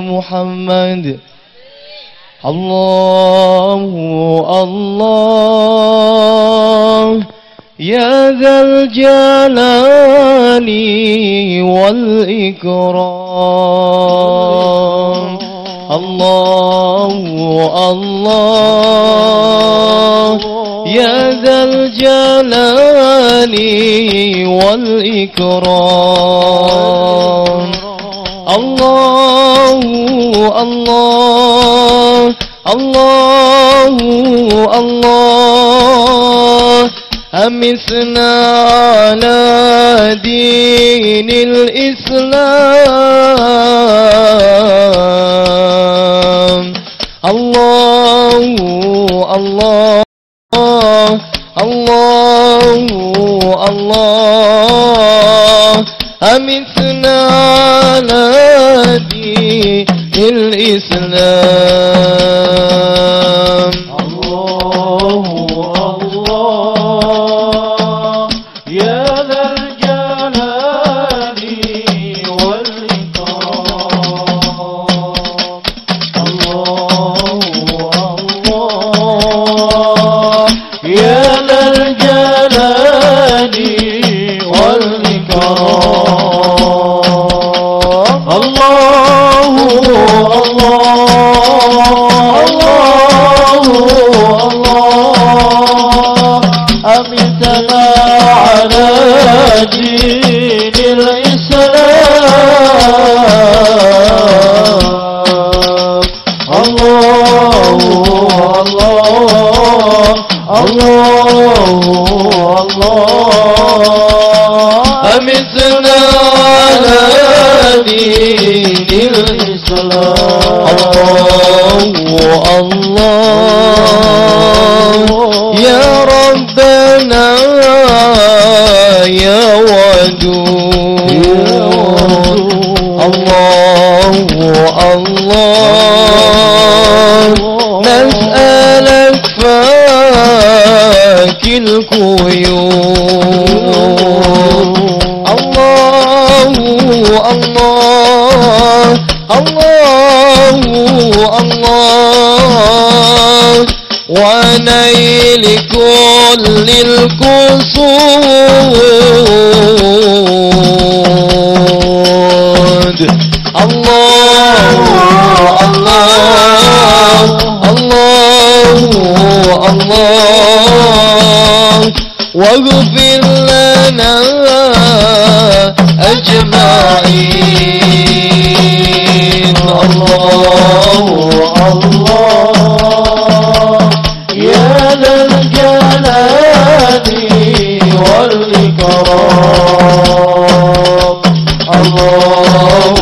محمد. الله الله يا ذا الجلال والإكرام. الله الله. يا ذا الجلال والإكرام. الله الله الله الله. أمسنا على دين الإسلام. الله الله الله الله. أمسنا على دين الإسلام. دين الإسلام الله الله الله الله على دين الإسلام الله الله يا ربنا يا ودود الله القيوم الله الله الله الله ونيل كل القصود الله واغفر لنا أجمعين. الله الله. يا ذا الجلال والإكرام. الله.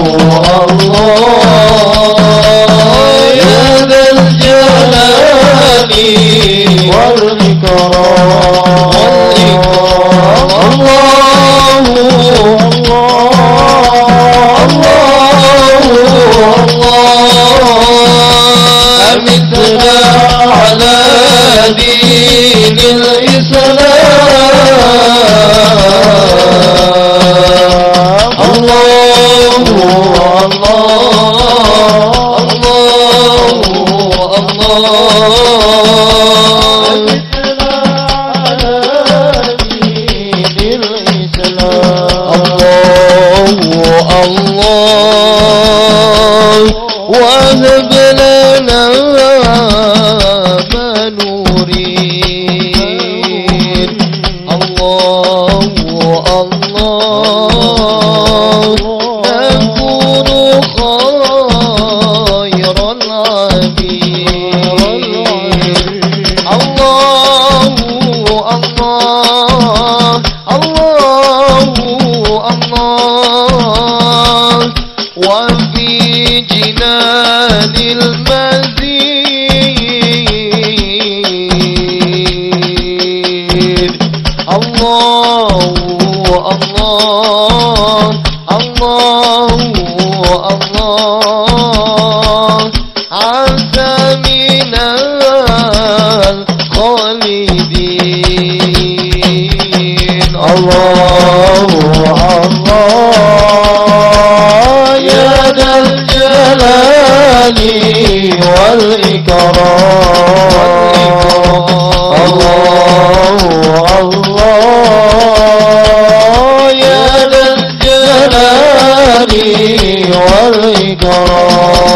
Allah.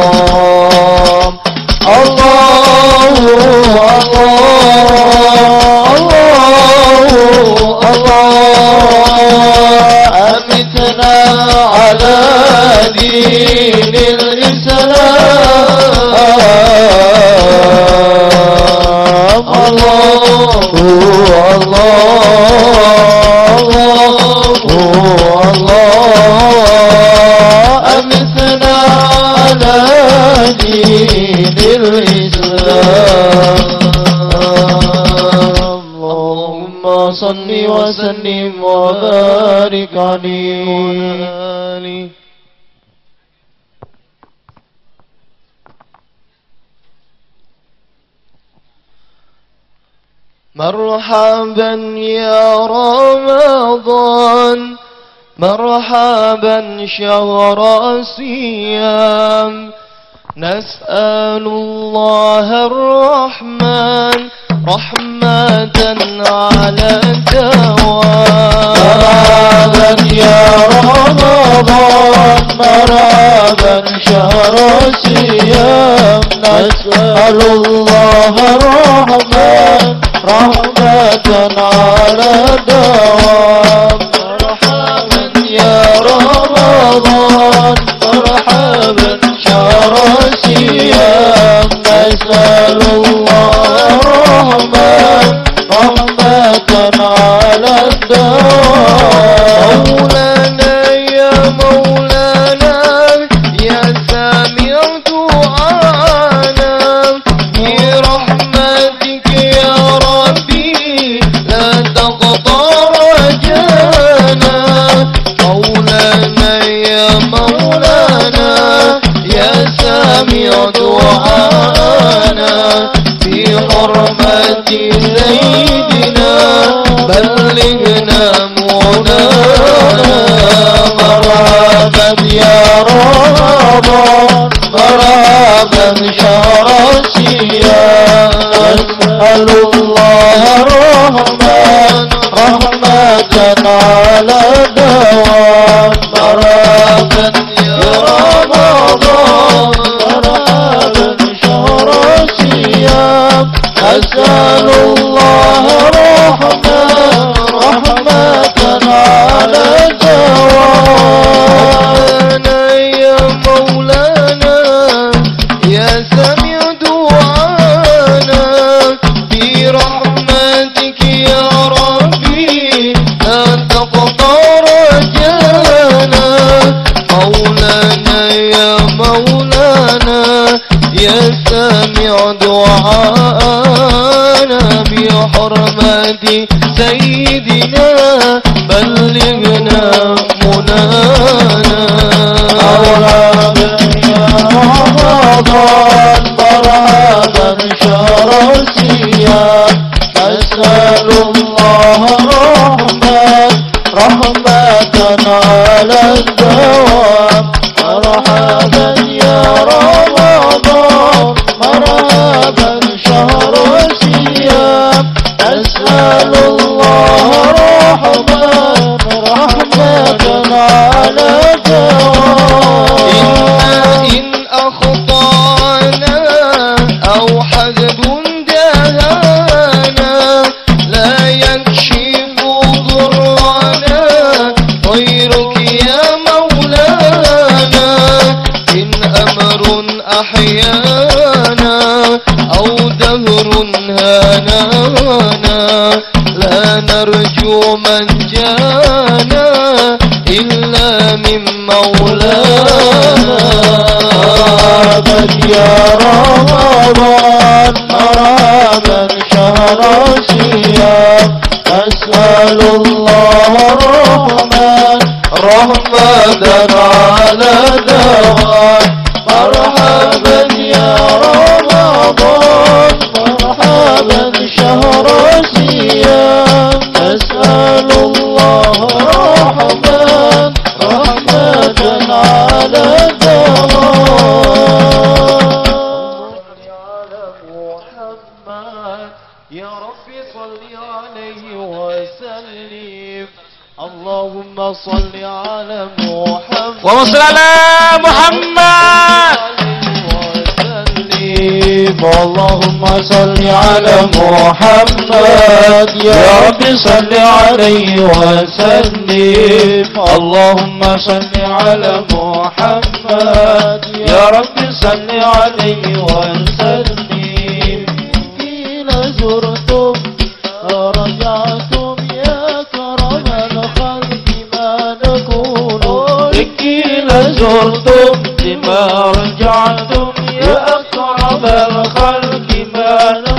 والإكرام الله الله الله الله أمتنا على دين الإسلام الله الله وسلم وبارك عليه. مرحبا يا رمضان مرحبا شهر الصيام نسأل الله الرحمن رحمة على الدوام مرحبا يا رمضان مرحبا شهر الصيام. نسأل الله الرحمن رحمة على الدوام. على الدوام مولانا يا مولانا يا سامع دعانا برحمتك يا ربي لا تقطع رجانا مولانا يا مولانا يا سامع دعانا بحرمة سيدنا بلغنا مولانا. مرحبا يا رمضان. مرحبا شهر الصيام نسأل الله الرحمن رحمة على الدوام مرحبا يا رمضان. مرحبا شهر الصيام نسأل الله الرحمن مولانا يا مولانا يا سميع دعانا برحمتك يا ربي أن تقطع رجانا. مولانا يا مولانا يا سميع دعانا بحرمة سيدنا Love. من جانا إلا من مولانا. محمد. Wassalamualaikum Muhammad. وسلم اللهم صل على محمد. يا رب صل عليه وسلم. اللهم صل على محمد. زرتم لما رجعتم يا أكرم الخلق ما نقول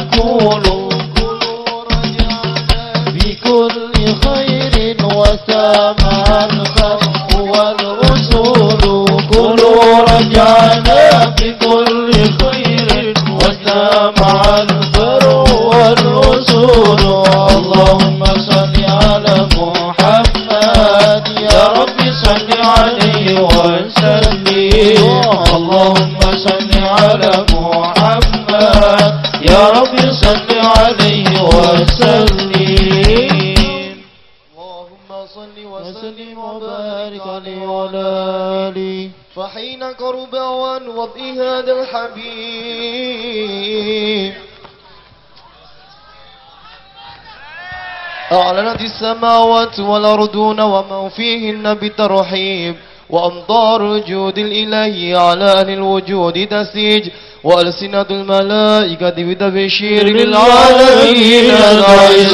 وضع هذا الحبيب. أعلنت السماوات والأرضون ومن فيهن بترحيب. وأمطار الجود الإلهي على أهل الوجود تسيج وألسنة الملائكة بتبشير للعالمين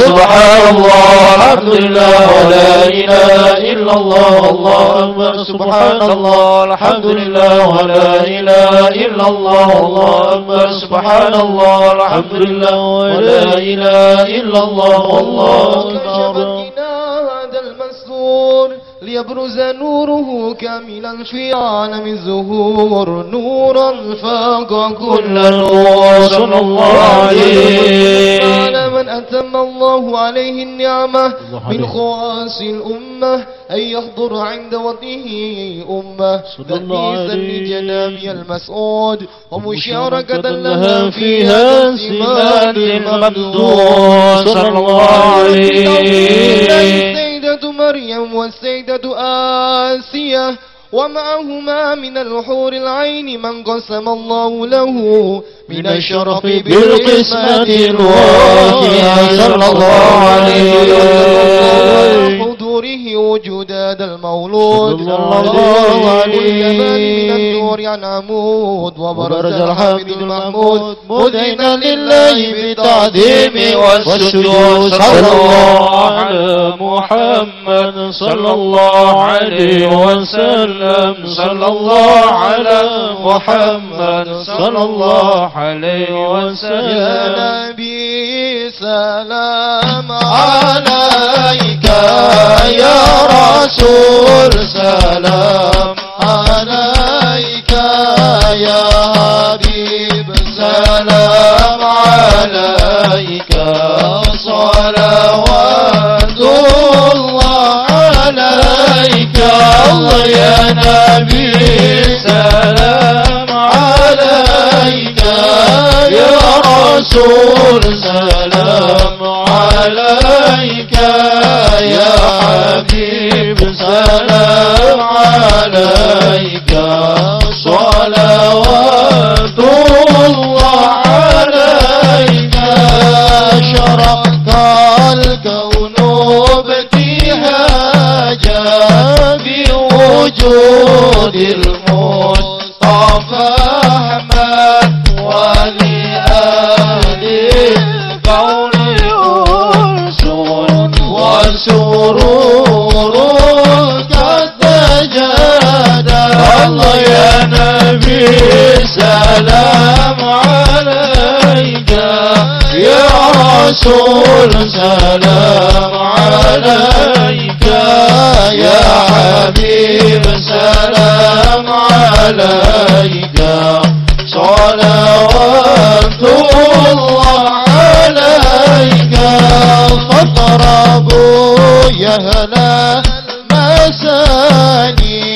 سبحان الله الحمد لله ولا إله إلا الله الله أكبر. سبحان الله الحمد لله ولا إله إلا الله الله أكبر. سبحان الله الحمد لله ولا إله إلا الله الله أكبر. هذا المسرور. ليبرز نوره كاملا في عالم الزهور. نورا فاق كل نور. صلى الله عليه على من أتم الله عليه النعمة. من خواص الأمة أن يحضر عند وضعه أمة. تأنيسا. لجنابي المسعود. ومشاركة لها فيها سمات الممدوح صلى الله عليه السيدة مريم والسيدة آسية ومعهما من الحور العين من قسم الله له من الشرف بالقسمة الواهية صلى الله عليه حضوره وجود هذا المولود. صلى الله عليه. من النور عن عمود وبرز الحمد المحمود. مذعنا لله بالتعظيم والسجود صلى الله على محمد. صلى الله عليه وسلم. صلى الله على محمد. صلى الله عليه يا وسلم نبي سلام عليك. يا رسول سلام عليك يا حبيب سلام عليك. صلوات الله عليك. الله يا نبي سلام رسول سلام عليك يا حبيب سلام عليك صلوات الله عليك شرق الكون ابتهاجا بوجود المصطفى أحمد وسرور قد تجدد الله يا نبي سلام عليك يا رسول سلام عليك يا حبيب سلام عليك صلوات فاضربوا يا هلا مساني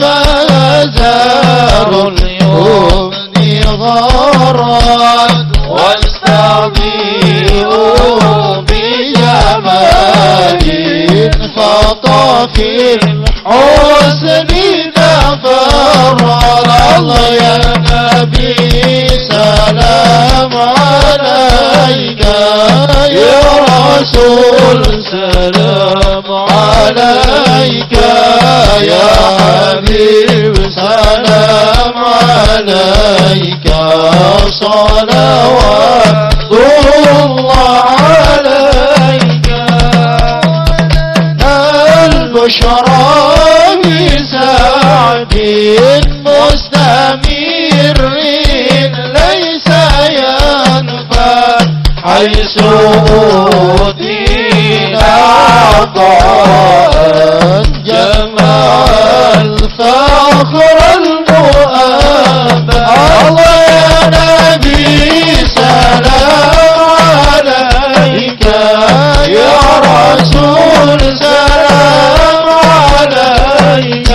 فزار اليوم غرات واستضيئوا بجمال فطفي الحسن نفر الله يا نبي سلام عليك يا رسول سلام عليك يا حبيب سلام عليك صلوات الله عليك. البشرى بسعد مستمر. حيث أوتينا عطاء جمع الفخر المؤمن الله يا نبي سلام عليك يا رسول سلام عليك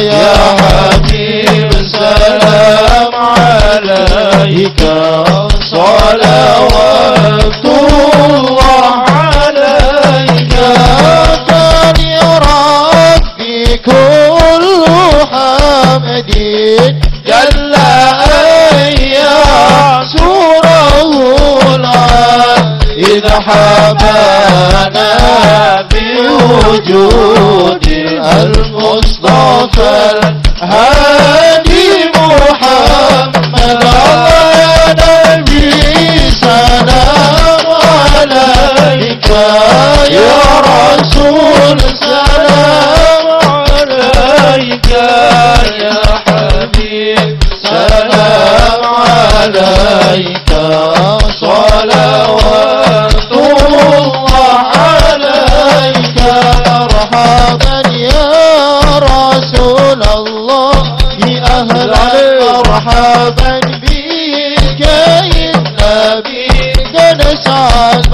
يا حبيب سلام عليك صلوات الله عليك. فليرى في كل حمد جل أيا سوره إذا حمانا بوجود المصطفى الهادي. سلام عليك يا حبيب. سلام عليك. صلوات الله عليك. مرحبا يا رسول الله. أهلا مرحبا بك يا النبي نسعد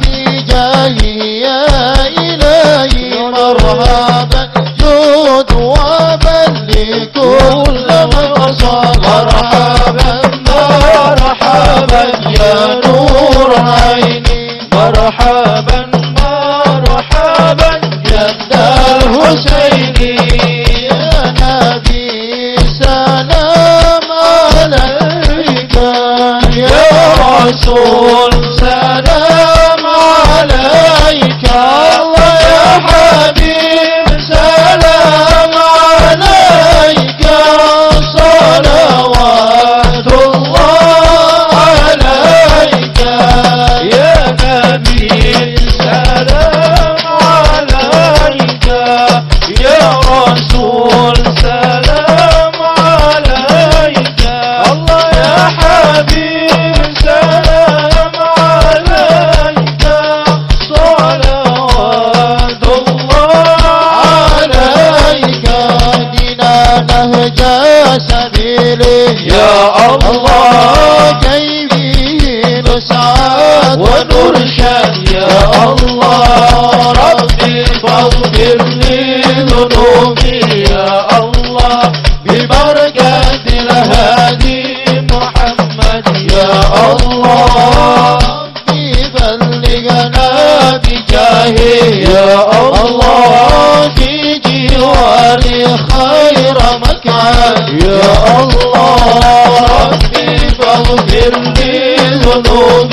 no, no,